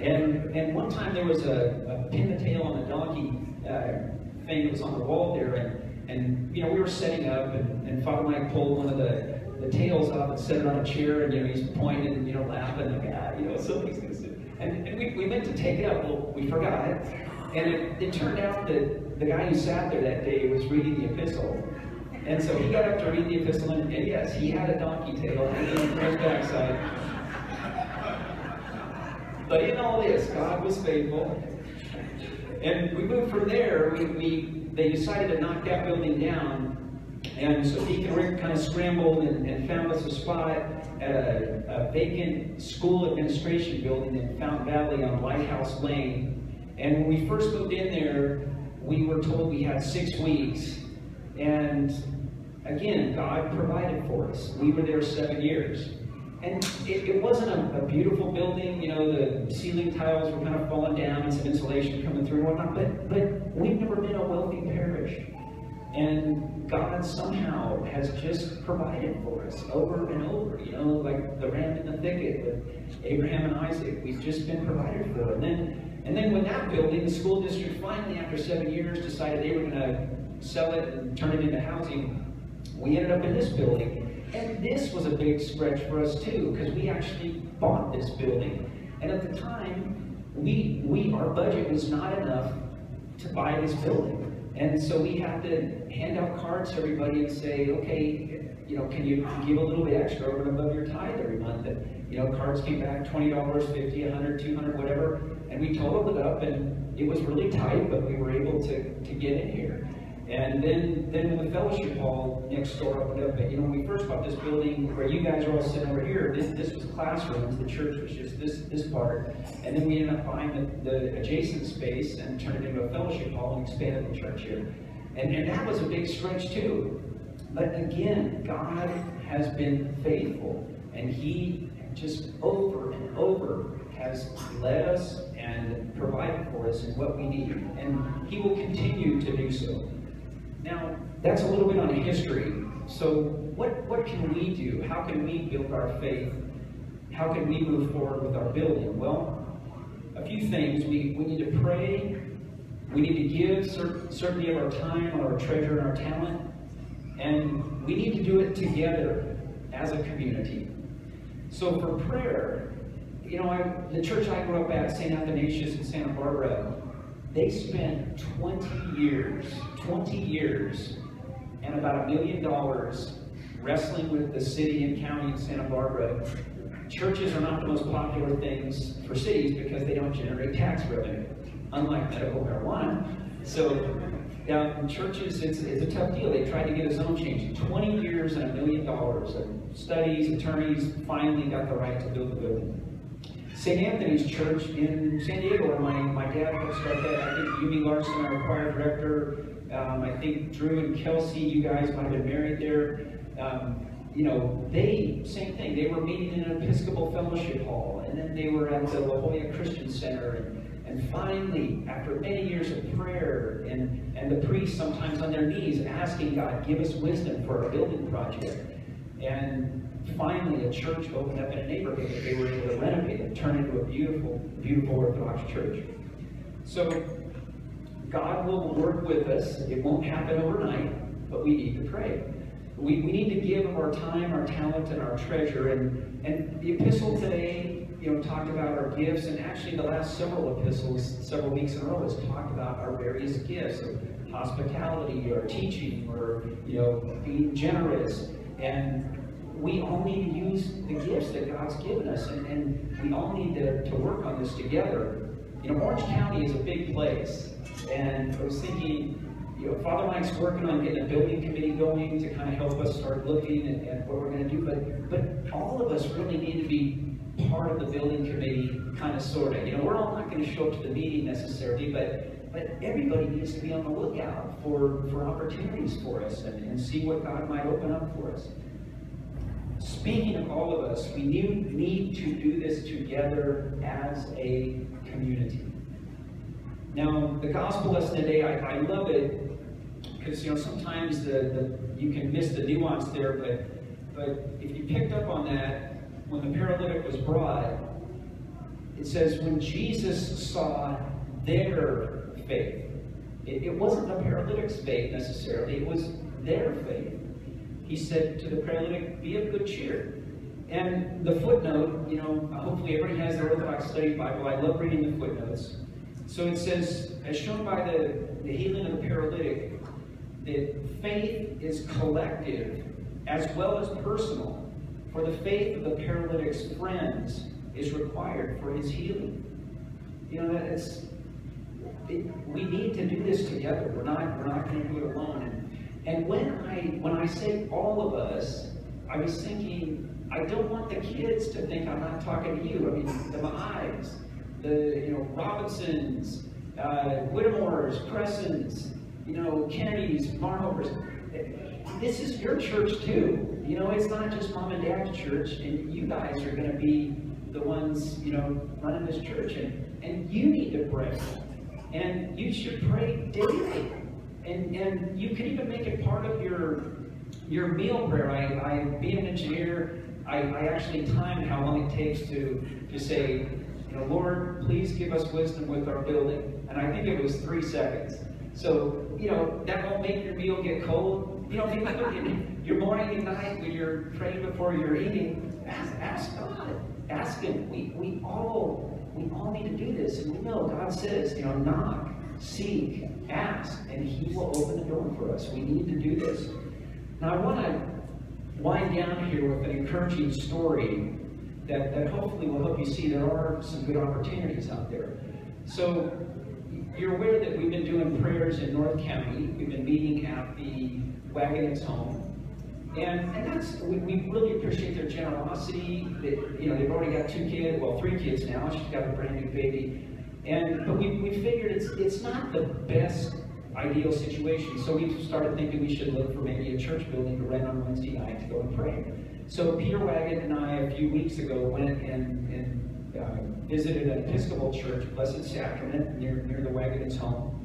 And and one time there was a, a pin the tail on a donkey uh, thing that was on the wall there, and and you know we were setting up, and, and Father Mike pulled one of the the tails up and set it on a chair, and you know he's pointing and you know laughing like ah, you know somebody's gonna sit. And, and we, we meant to take it up, well we forgot it, and it, it turned out that the guy who sat there that day was reading the epistle. And so he got up to read the epistle, and, and yes, he had a donkey tail hanging on his backside. But in all this, God was faithful. And we moved from there, we, we they decided to knock that building down and so Deacon Rick kind of scrambled and, and found us a spot at a, a, vacant school administration building in Fountain Valley on Lighthouse Lane. And when we first moved in there, we were told we had six weeks. And again, God provided for us. We were there seven years. And it, it wasn't a, a, beautiful building, you know, the ceiling tiles were kind of falling down and some insulation coming through and whatnot, but, but we've never been a wealthy parish. And God somehow has just provided for us over and over, you know, like the ram in the thicket with Abraham and Isaac. We've just been provided for. And then, and then when that building, the school district finally, after seven years, decided they were going to sell it and turn it into housing, we ended up in this building. And this was a big stretch for us too, because we actually bought this building. And at the time, we, we our budget was not enough to buy this building. And so we had to hand out cards to everybody and say, okay, you know, can you give a little bit extra over and above your tithe every month? And, you know, cards came back $20, 50 100 200 whatever. And we totaled it up and it was really tight, but we were able to, to get in here. And then, then the fellowship hall next door opened up, But you know, when we first bought this building where you guys are all sitting over here, this, this was classrooms, the church was just this, this part. And then we ended up buying the, the adjacent space and turned it into a fellowship hall and expanded the church here. And, and that was a big stretch too. But again, God has been faithful. And he just over and over has led us and provided for us in what we need. And he will continue to do so. Now, that's a little bit on history. So what, what can we do? How can we build our faith? How can we move forward with our building? Well, a few things. We, we need to pray. We need to give cer- certainty of our time, our treasure, and our talent. And we need to do it together as a community. So for prayer, you know, I, the church I grew up at, St. Athanasius in Santa Barbara, they spent 20 years, 20 years, and about a million dollars wrestling with the city and county of Santa Barbara. Churches are not the most popular things for cities because they don't generate tax revenue, unlike medical marijuana. So um, churches, it's, it's a tough deal. They tried to get a zone change. 20 years and a million dollars of studies, attorneys finally got the right to build the building. St. Anthony's Church in San Diego, where my, my dad helped start that. I think Yumi Larson, our choir director, um, I think Drew and Kelsey, you guys might have been married there. Um, you know, they, same thing, they were meeting in an Episcopal Fellowship Hall, and then they were at the La Jolla Christian Center, and, and finally, after many years of prayer, and, and the priests sometimes on their knees asking God, give us wisdom for our building project. And finally a church opened up in a neighborhood that they were able to renovate and turn into a beautiful, beautiful Orthodox church. So God will work with us. It won't happen overnight, but we need to pray. We, we need to give of our time, our talent, and our treasure. And, and the epistle today, you know, talked about our gifts, and actually the last several epistles, several weeks in a row, has talked about our various gifts of hospitality or teaching or, you know, being generous. And we all need to use the gifts that God's given us, and, and we all need to, to work on this together. You know, Orange County is a big place, and I was thinking, you know, Father Mike's working on getting a building committee going to kind of help us start looking at, at what we're going to do, but, but all of us really need to be part of the building committee, kind of, sort of. You know, we're all not going to show up to the meeting necessarily, but, but everybody needs to be on the lookout for, for opportunities for us and, and see what God might open up for us. Speaking of all of us, we need, need to do this together as a community. Now, the gospel lesson today, I, I love it because you know sometimes the, the you can miss the nuance there, but but if you picked up on that when the paralytic was brought, it says when Jesus saw their faith, it, it wasn't the paralytic's faith necessarily; it was their faith. He said to the paralytic, "Be of good cheer." And the footnote, you know, hopefully everybody has their Orthodox Study Bible. I love reading the footnotes. So it says, as shown by the, the healing of the paralytic, that faith is collective as well as personal. For the faith of the paralytic's friends is required for his healing. You know, that's it, we need to do this together. We're not we're not going to do it alone. And, and when I when I say all of us, I was thinking I don't want the kids to think I'm not talking to you. I mean, the Mahais, the you know Robinsons, uh, Whittemores, Cressons, you know Kennedys, Marhovers. This is your church too. You know, it's not just mom and dad's church, and you guys are going to be the ones you know running this church, and and you need to pray, and you should pray daily, and and you can even make it part of your your meal prayer. I, I being an engineer, I, I actually timed how long it takes to to say you know, Lord, please give us wisdom with our building. And I think it was three seconds. So, you know, that won't make your meal get cold. You know, your morning and night when you're praying before you're eating, ask, ask God. Ask Him. We, we all we all need to do this. And we know God says, you know, knock, seek, ask, and He will open the door for us. We need to do this. Now I want to wind down here with an encouraging story that, that hopefully will help you see there are some good opportunities out there. So you're aware that we've been doing prayers in North County. We've been meeting at the Wagonets home. And, and that's, we, we really appreciate their generosity. That, you know, they've already got two kids, well, three kids now. She's got a brand new baby. And, but we, we figured it's, it's not the best ideal situation. So we started thinking we should look for maybe a church building to rent on Wednesday night to go and pray. So Peter Wagon and I, a few weeks ago, went and, and uh, visited an Episcopal church, Blessed Sacrament, near, near the Wagon's home.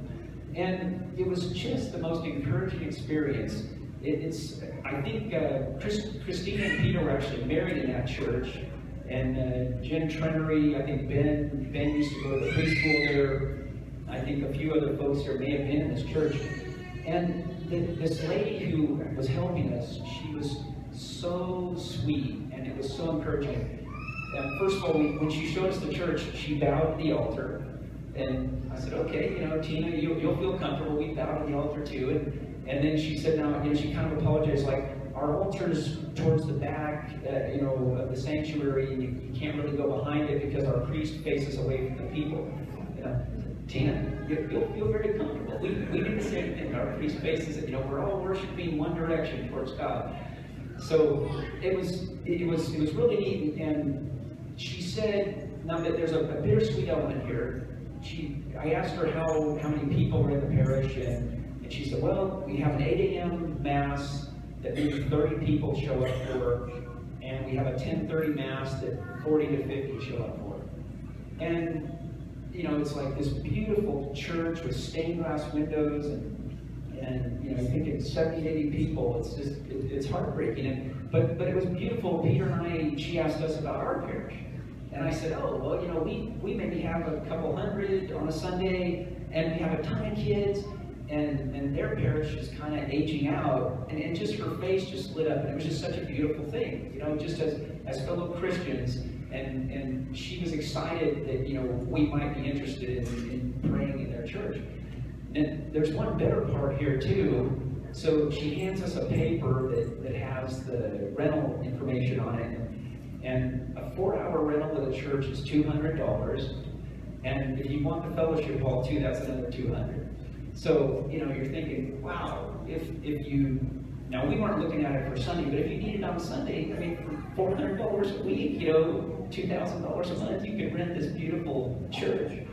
And it was just the most encouraging experience. It, it's, I think uh, Chris, Christina and Peter were actually married in that church. And uh, Jen Trenery, I think Ben, Ben used to go to the preschool there. I think a few other folks here may have been in this church. And the, this lady who was helping us, she was so sweet and it was so encouraging. And first of all, when she showed us the church, she bowed at the altar. And I said, okay, you know, Tina, you, will feel comfortable. We bowed at the altar too. And, and then she said, now, you know, she kind of apologized, like, our altar is towards the back, uh, you know, of the sanctuary, and you, you, can't really go behind it because our priest faces away from the people. You know, Tina, you, will feel very comfortable. We, we do the same thing. Our priest faces. You know, we're all worshiping one direction towards God. So it was it was it was really neat. And she said, now that there's a, a bittersweet element here. She I asked her how how many people were in the parish, and, and she said, well, we have an 8 a.m. mass that maybe 30 people show up for, and we have a 10:30 mass that 40 to 50 show up for. And you know, it's like this beautiful church with stained glass windows and and you know, you think it's 70, 80 people. It's just, it, it's heartbreaking. And, but, but it was beautiful. Peter and I, she asked us about our parish. And I said, oh, well, you know, we, we maybe have a couple hundred on a Sunday, and we have a ton of kids, and, and their parish is kind of aging out. And, and just her face just lit up, and it was just such a beautiful thing, you know, just as, as fellow Christians. And, and she was excited that, you know, we might be interested in, in praying in their church. And there's one better part here too. So she hands us a paper that, that has the rental information on it. And a four-hour rental at a church is two hundred dollars. And if you want the fellowship hall too, that's another two hundred. So, you know, you're thinking, wow, if, if you, now we weren't looking at it for Sunday, but if you need it on Sunday, I mean, for four hundred dollars a week, you know, two thousand dollars a month, you could rent this beautiful church.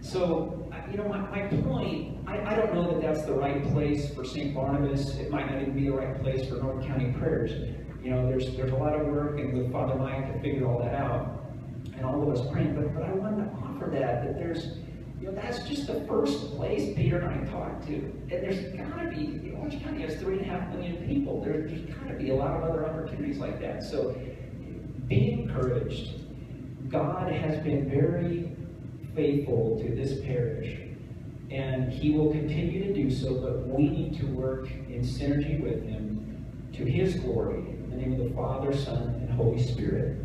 So, you know, my, my point, I, I don't know that that's the right place for St. Barnabas. It might not even be the right place for North County Prayers. You know, there's, there's a lot of work and with Father Mike to figure all that out and all of us praying, but, but I wanted to offer that, that there's, you know, that's just the first place Peter and I talked to. And there's gotta be, you know, Orange County has three and a half million people. There, there's gotta be a lot of other opportunities like that. So be encouraged. God has been very faithful to this parish, and he will continue to do so, but we need to work in synergy with him to his glory. In the name of the Father, Son, and Holy Spirit.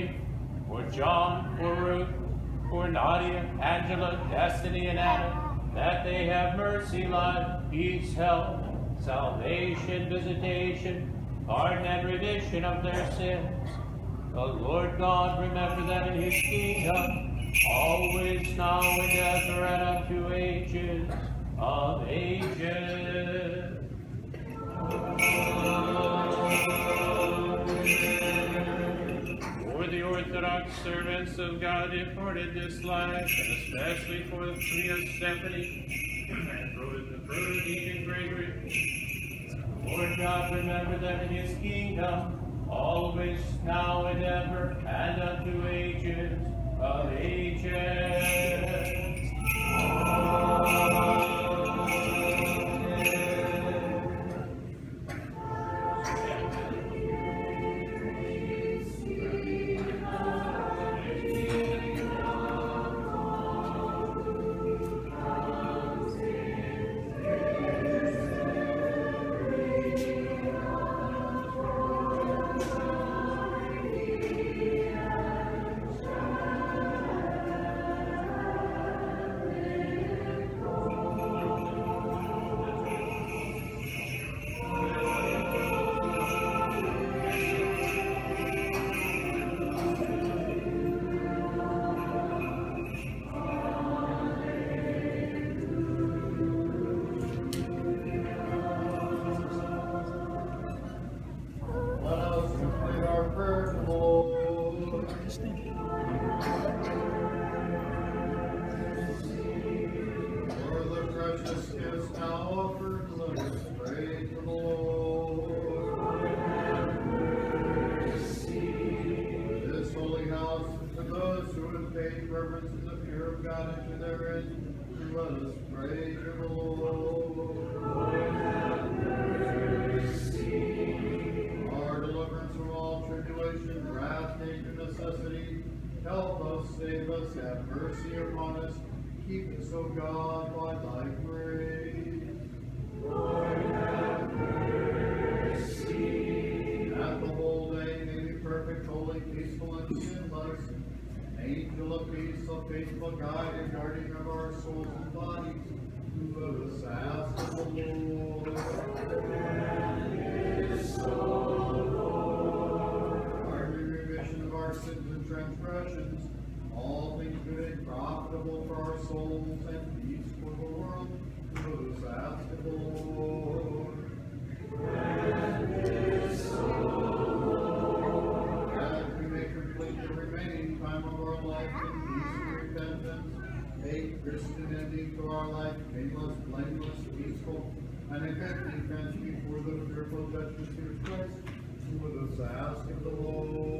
Yumi, for John, for Ruth, for Nadia, Angela, Destiny, and Anna, that they have mercy, love, peace, health, salvation, visitation, pardon and remission of their sins. The Lord God remember them in his kingdom, always now and ever and unto ages of ages. The Orthodox servants of God departed this life, and especially for the three of Stephanie, and for the further Deacon Gregory, Lord God, remember them in his kingdom, always, now, and ever, and unto ages of ages. Upon us. Keep us, O God, by thy grace. Lord, have mercy. That the whole day may be perfect, holy, peaceful, and sinless. Angel of peace, a faithful guide and guardian of our souls and bodies. Let us ask the Lord. Pardon and remission of our sins and transgressions, all things good and profitable for our souls and peace for the world. Let us ask of the Lord. May complete the remaining time of our life in and a Christian ending to our life, painless, blameless, peaceful, and good defense before the fearful judgment of Christ. Let us ask of the Lord.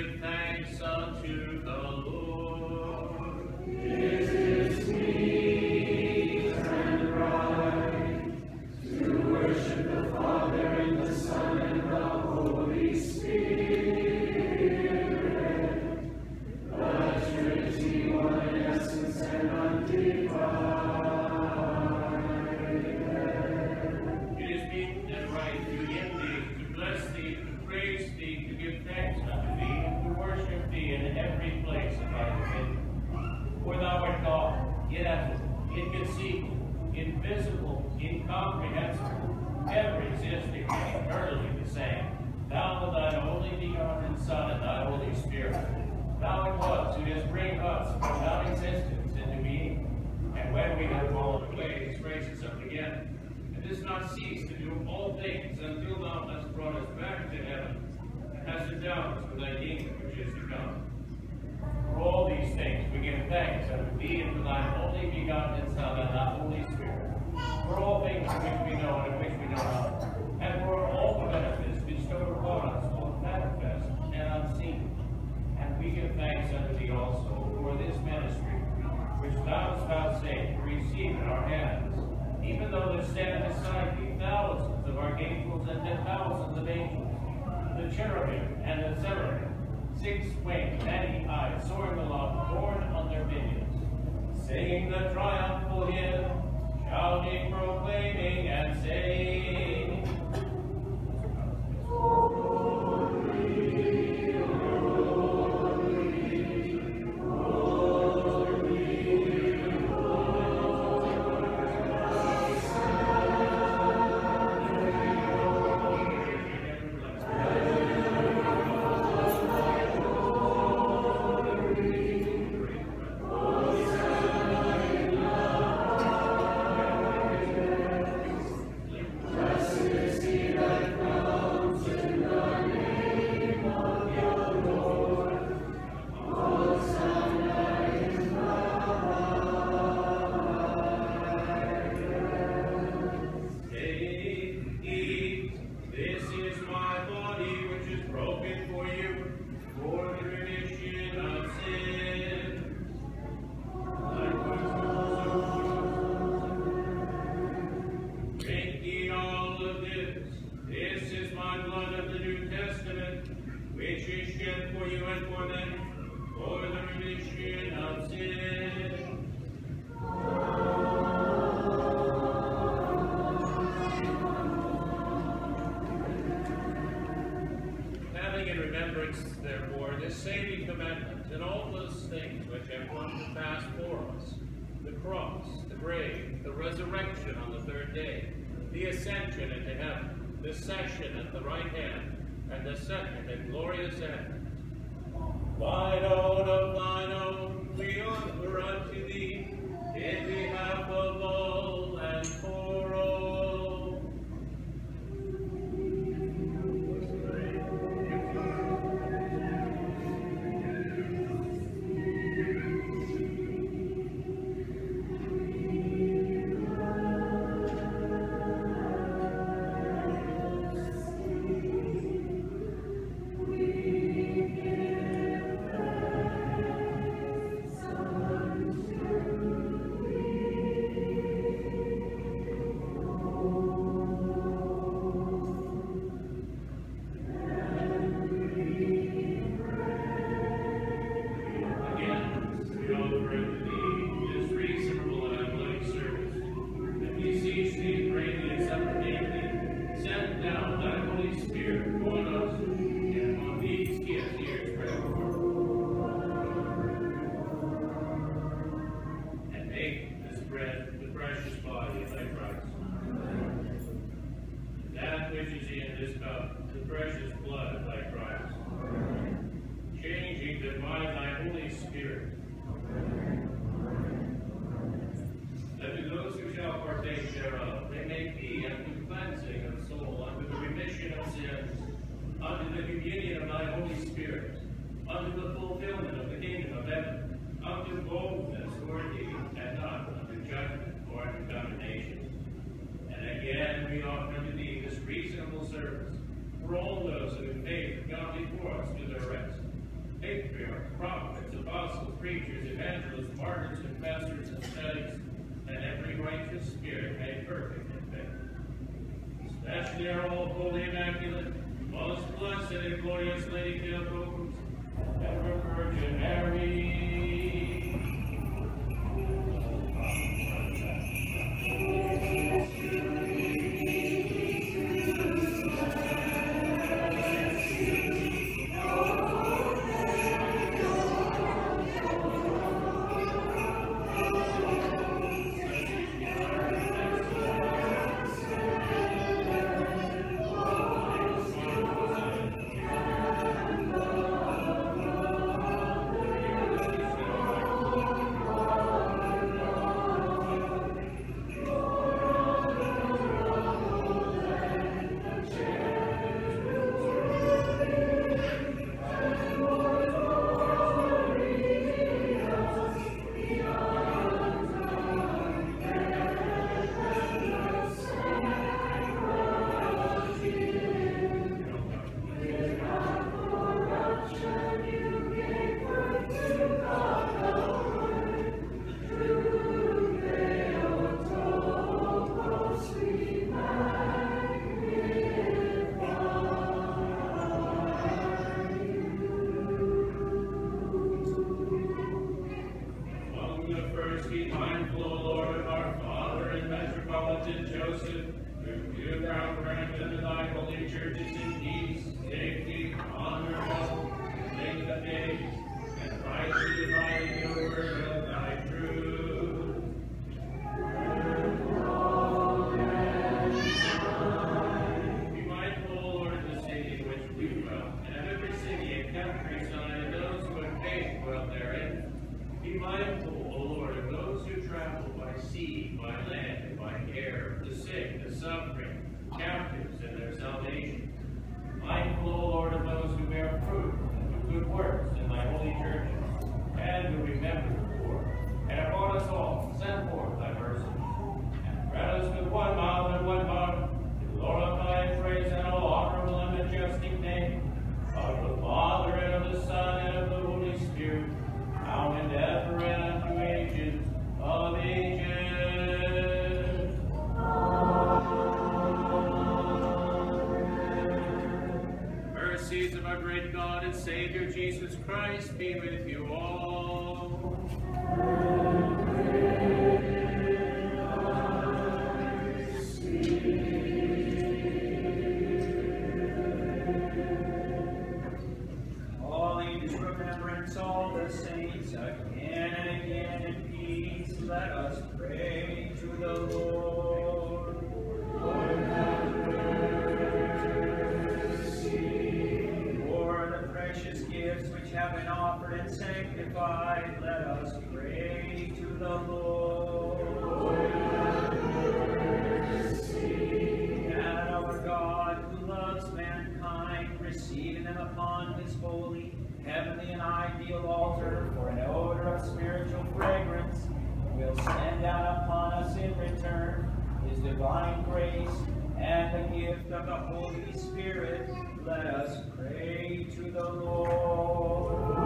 Give thanks unto the resurrection on the third day, the ascension into heaven, the session at the right hand, and the second and glorious end. Wide out of thine own, we offer unto thee, in behalf of all and for all. service for all those who have made the God before us to their rest. Patriarchs, prophets, apostles, preachers, evangelists, martyrs, and pastors, and studies, and every righteous spirit made perfect in faith. Especially our all holy, immaculate, most blessed, and glorious Lady Theotokos, ever Virgin Mary, upon his holy, heavenly, and ideal altar for an odor of spiritual fragrance, will send out upon us in return his divine grace and the gift of the Holy Spirit. Let us pray to the Lord.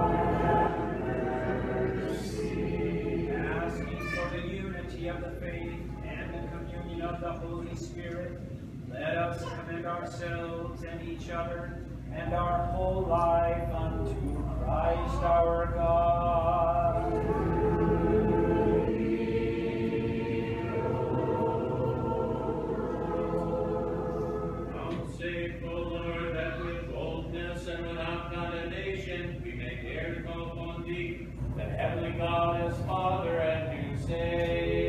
Asking for the unity of the faith and the communion of the Holy Spirit, let us commend ourselves and each other and our whole life unto Christ our God. O Lord, that with boldness and without condemnation we may dare to call thee, the heavenly God as Father and who say.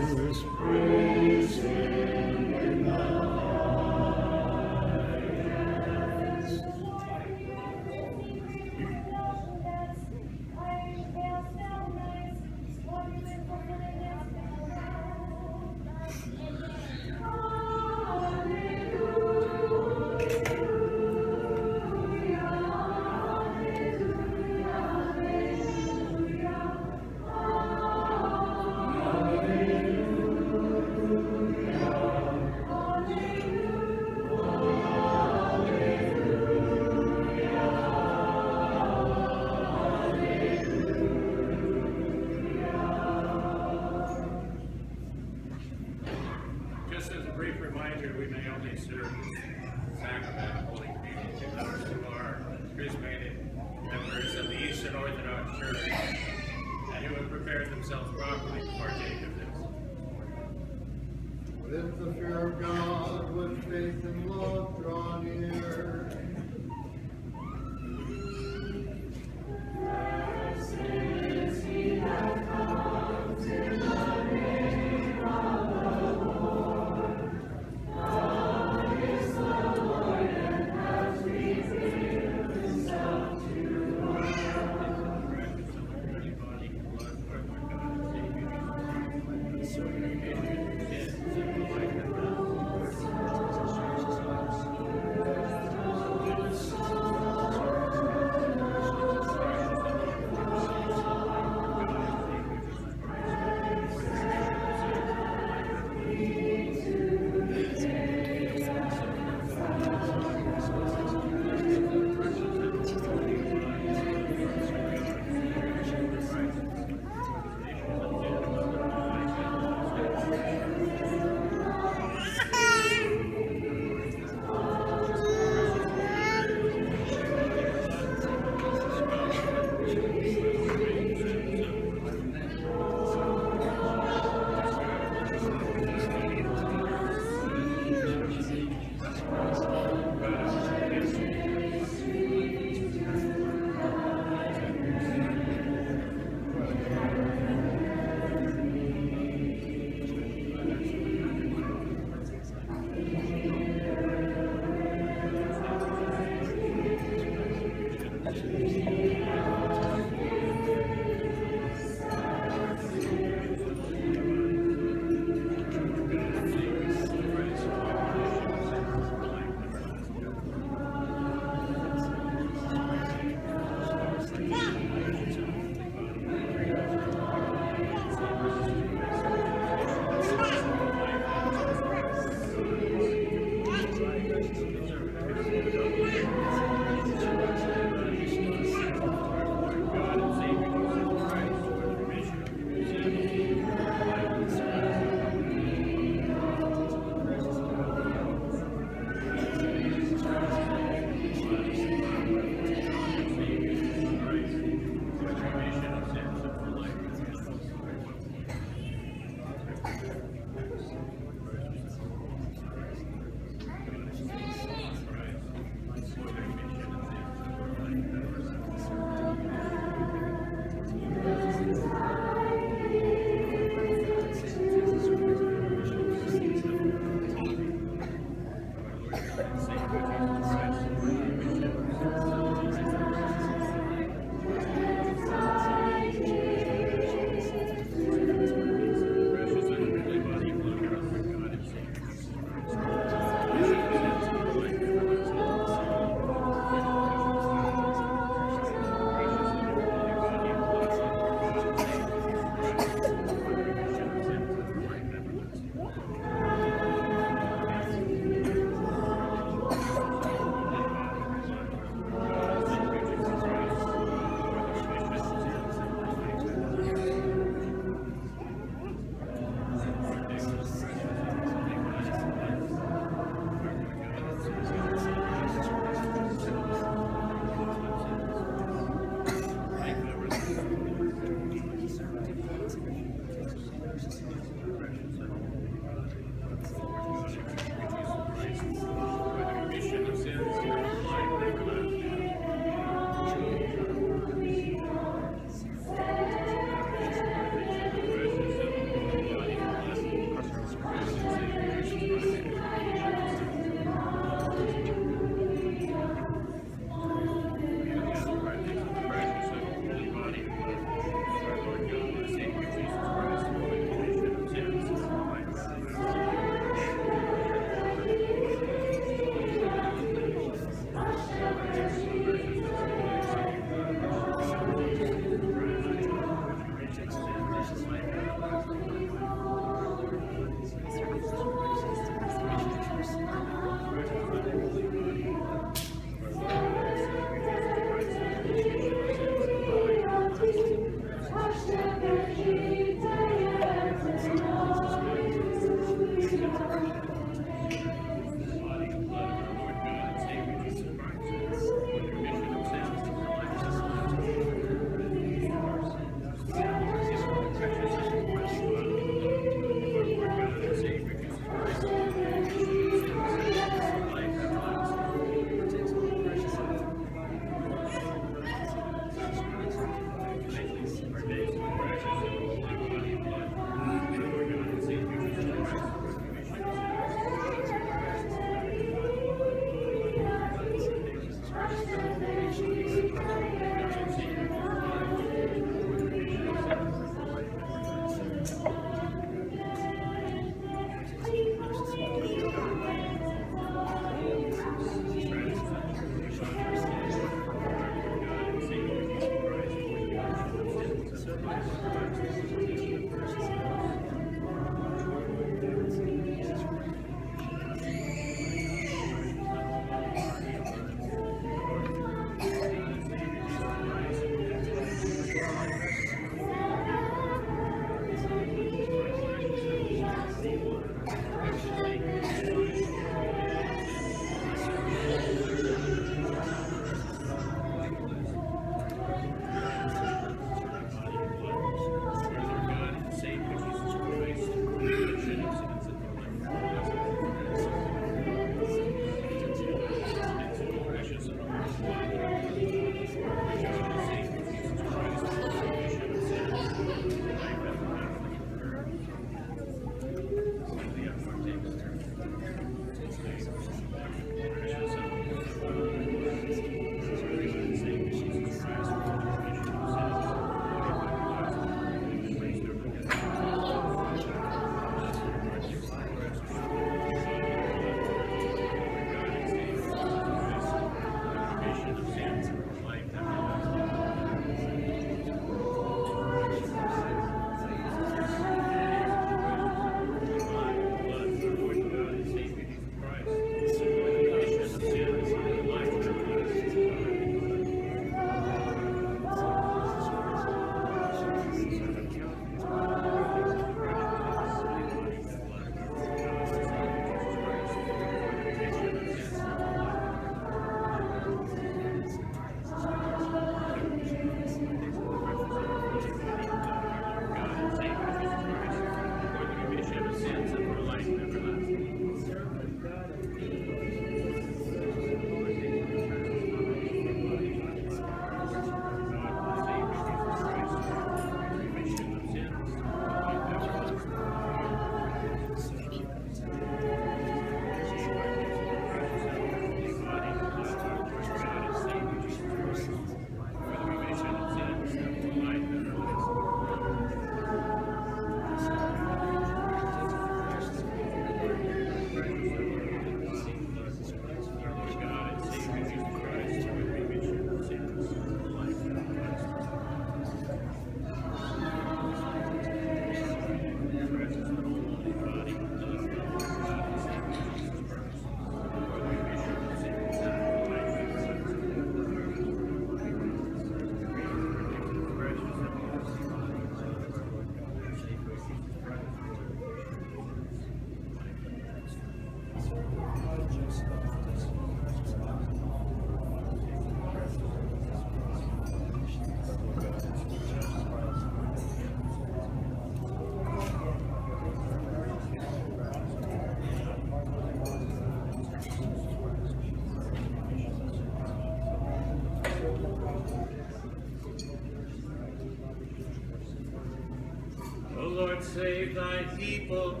Save thy people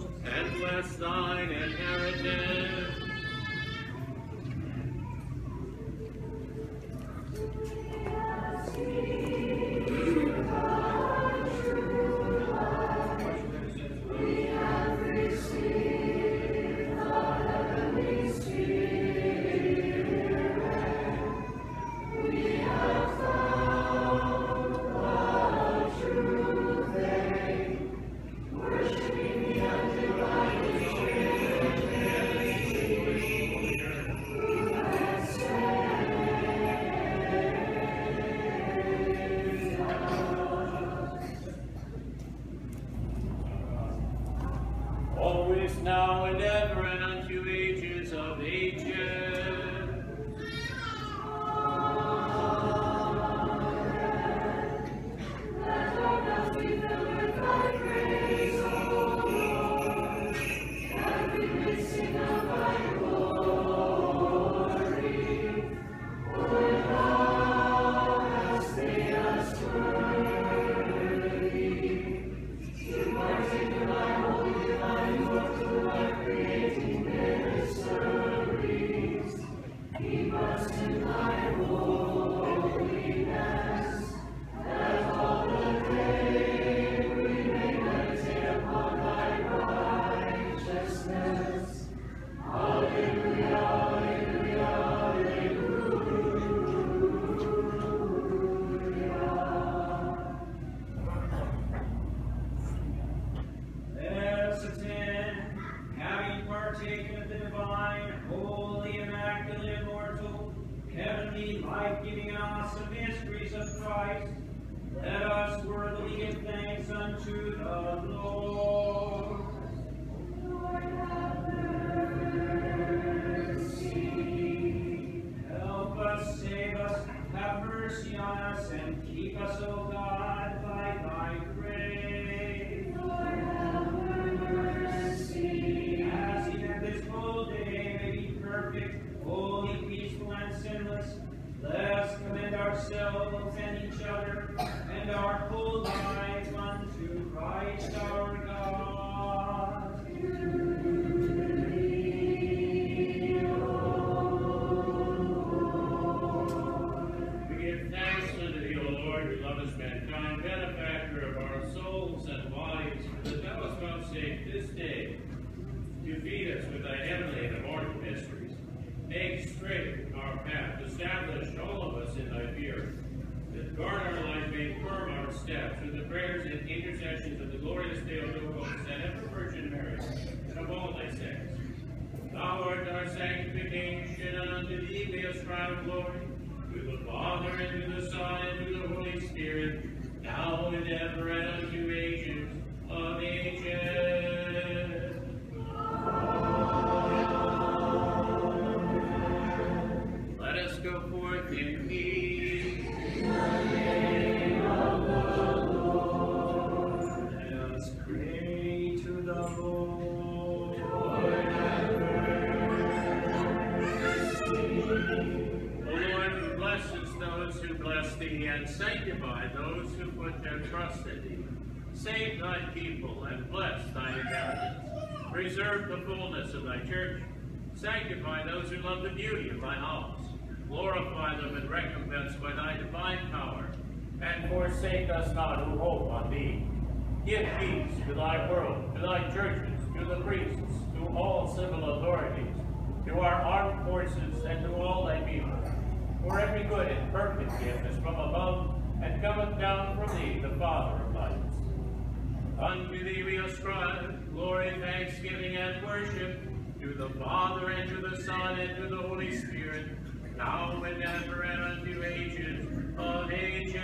Lord, who lovest mankind, benefactor of our souls and bodies, that thou hast vouchsafed this day to feed us with thy heavenly and immortal mysteries. Make straight our path, establish all of us in thy fear, that guard our life, may firm our steps, through the prayers and intercessions of the glorious Theotokos and ever Virgin Mary, and of all thy saints. Thou art our sanctification, and unto thee we ascribe glory, the Father, and to the Son, and to the Holy Spirit, now and ever, and unto ages of ages. Sanctify those who put their trust in thee. Save thy people, and bless thy inheritance. Preserve the fullness of thy church. Sanctify those who love the beauty of thy house. Glorify them and recompense by thy divine power. And forsake us not who hope on thee. Give peace to thy world, to thy churches, to the priests, to all civil authorities, to our armed forces, and to all thy people. For every good and perfect gift is from above, and cometh down from thee, the Father of lights. Unto thee we ascribe glory, thanksgiving, and worship, to the Father, and to the Son, and to the Holy Spirit, now and ever, and unto ages of ages.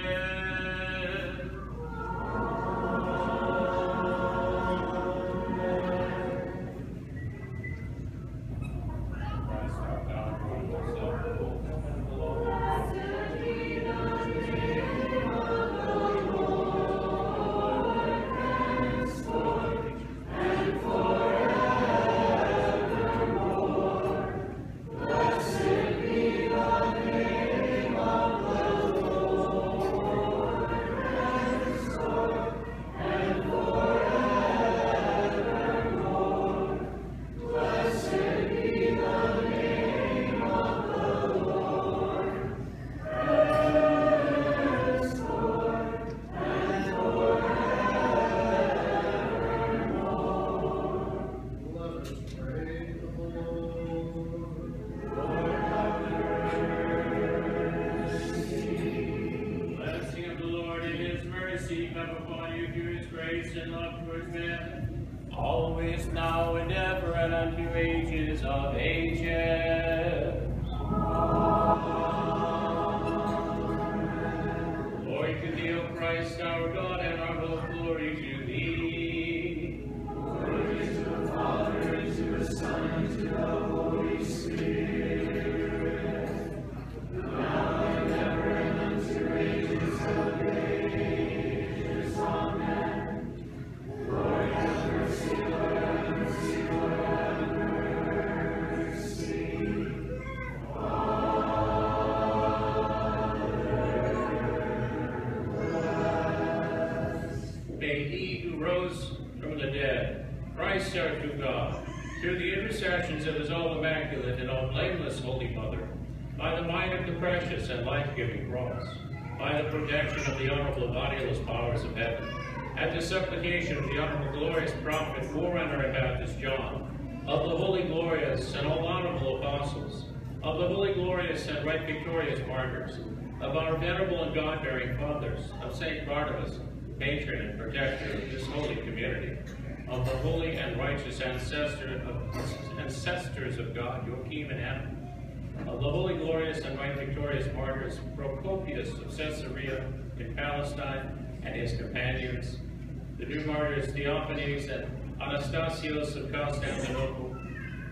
Life-giving cross, by the protection of the honorable bodiless powers of heaven, at the supplication of the honorable glorious prophet, forerunner and Baptist John, of the holy glorious and all honorable apostles, of the holy glorious and right victorious martyrs, of our venerable and God-bearing fathers, of Saint Barnabas, patron and protector of this holy community, of the holy and righteous ancestor of, ancestors of God, Joachim and Anna, of the holy, glorious, and right victorious martyrs, Procopius of Caesarea in Palestine and his companions, the new martyrs Theophanes and Anastasios of Constantinople,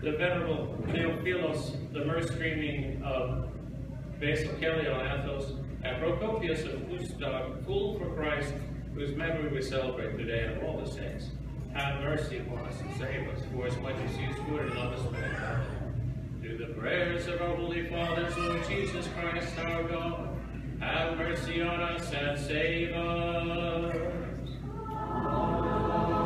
the venerable Theophilos, the myrrh-streaming of Basil Kelly on Athos, and Procopius of Ustiug, full for Christ, whose memory we celebrate today, and all the saints. Have mercy upon us and save us, for as much as you good and love us the prayers of our holy fathers, Lord Jesus Christ, our God, have mercy on us and save us. Amen.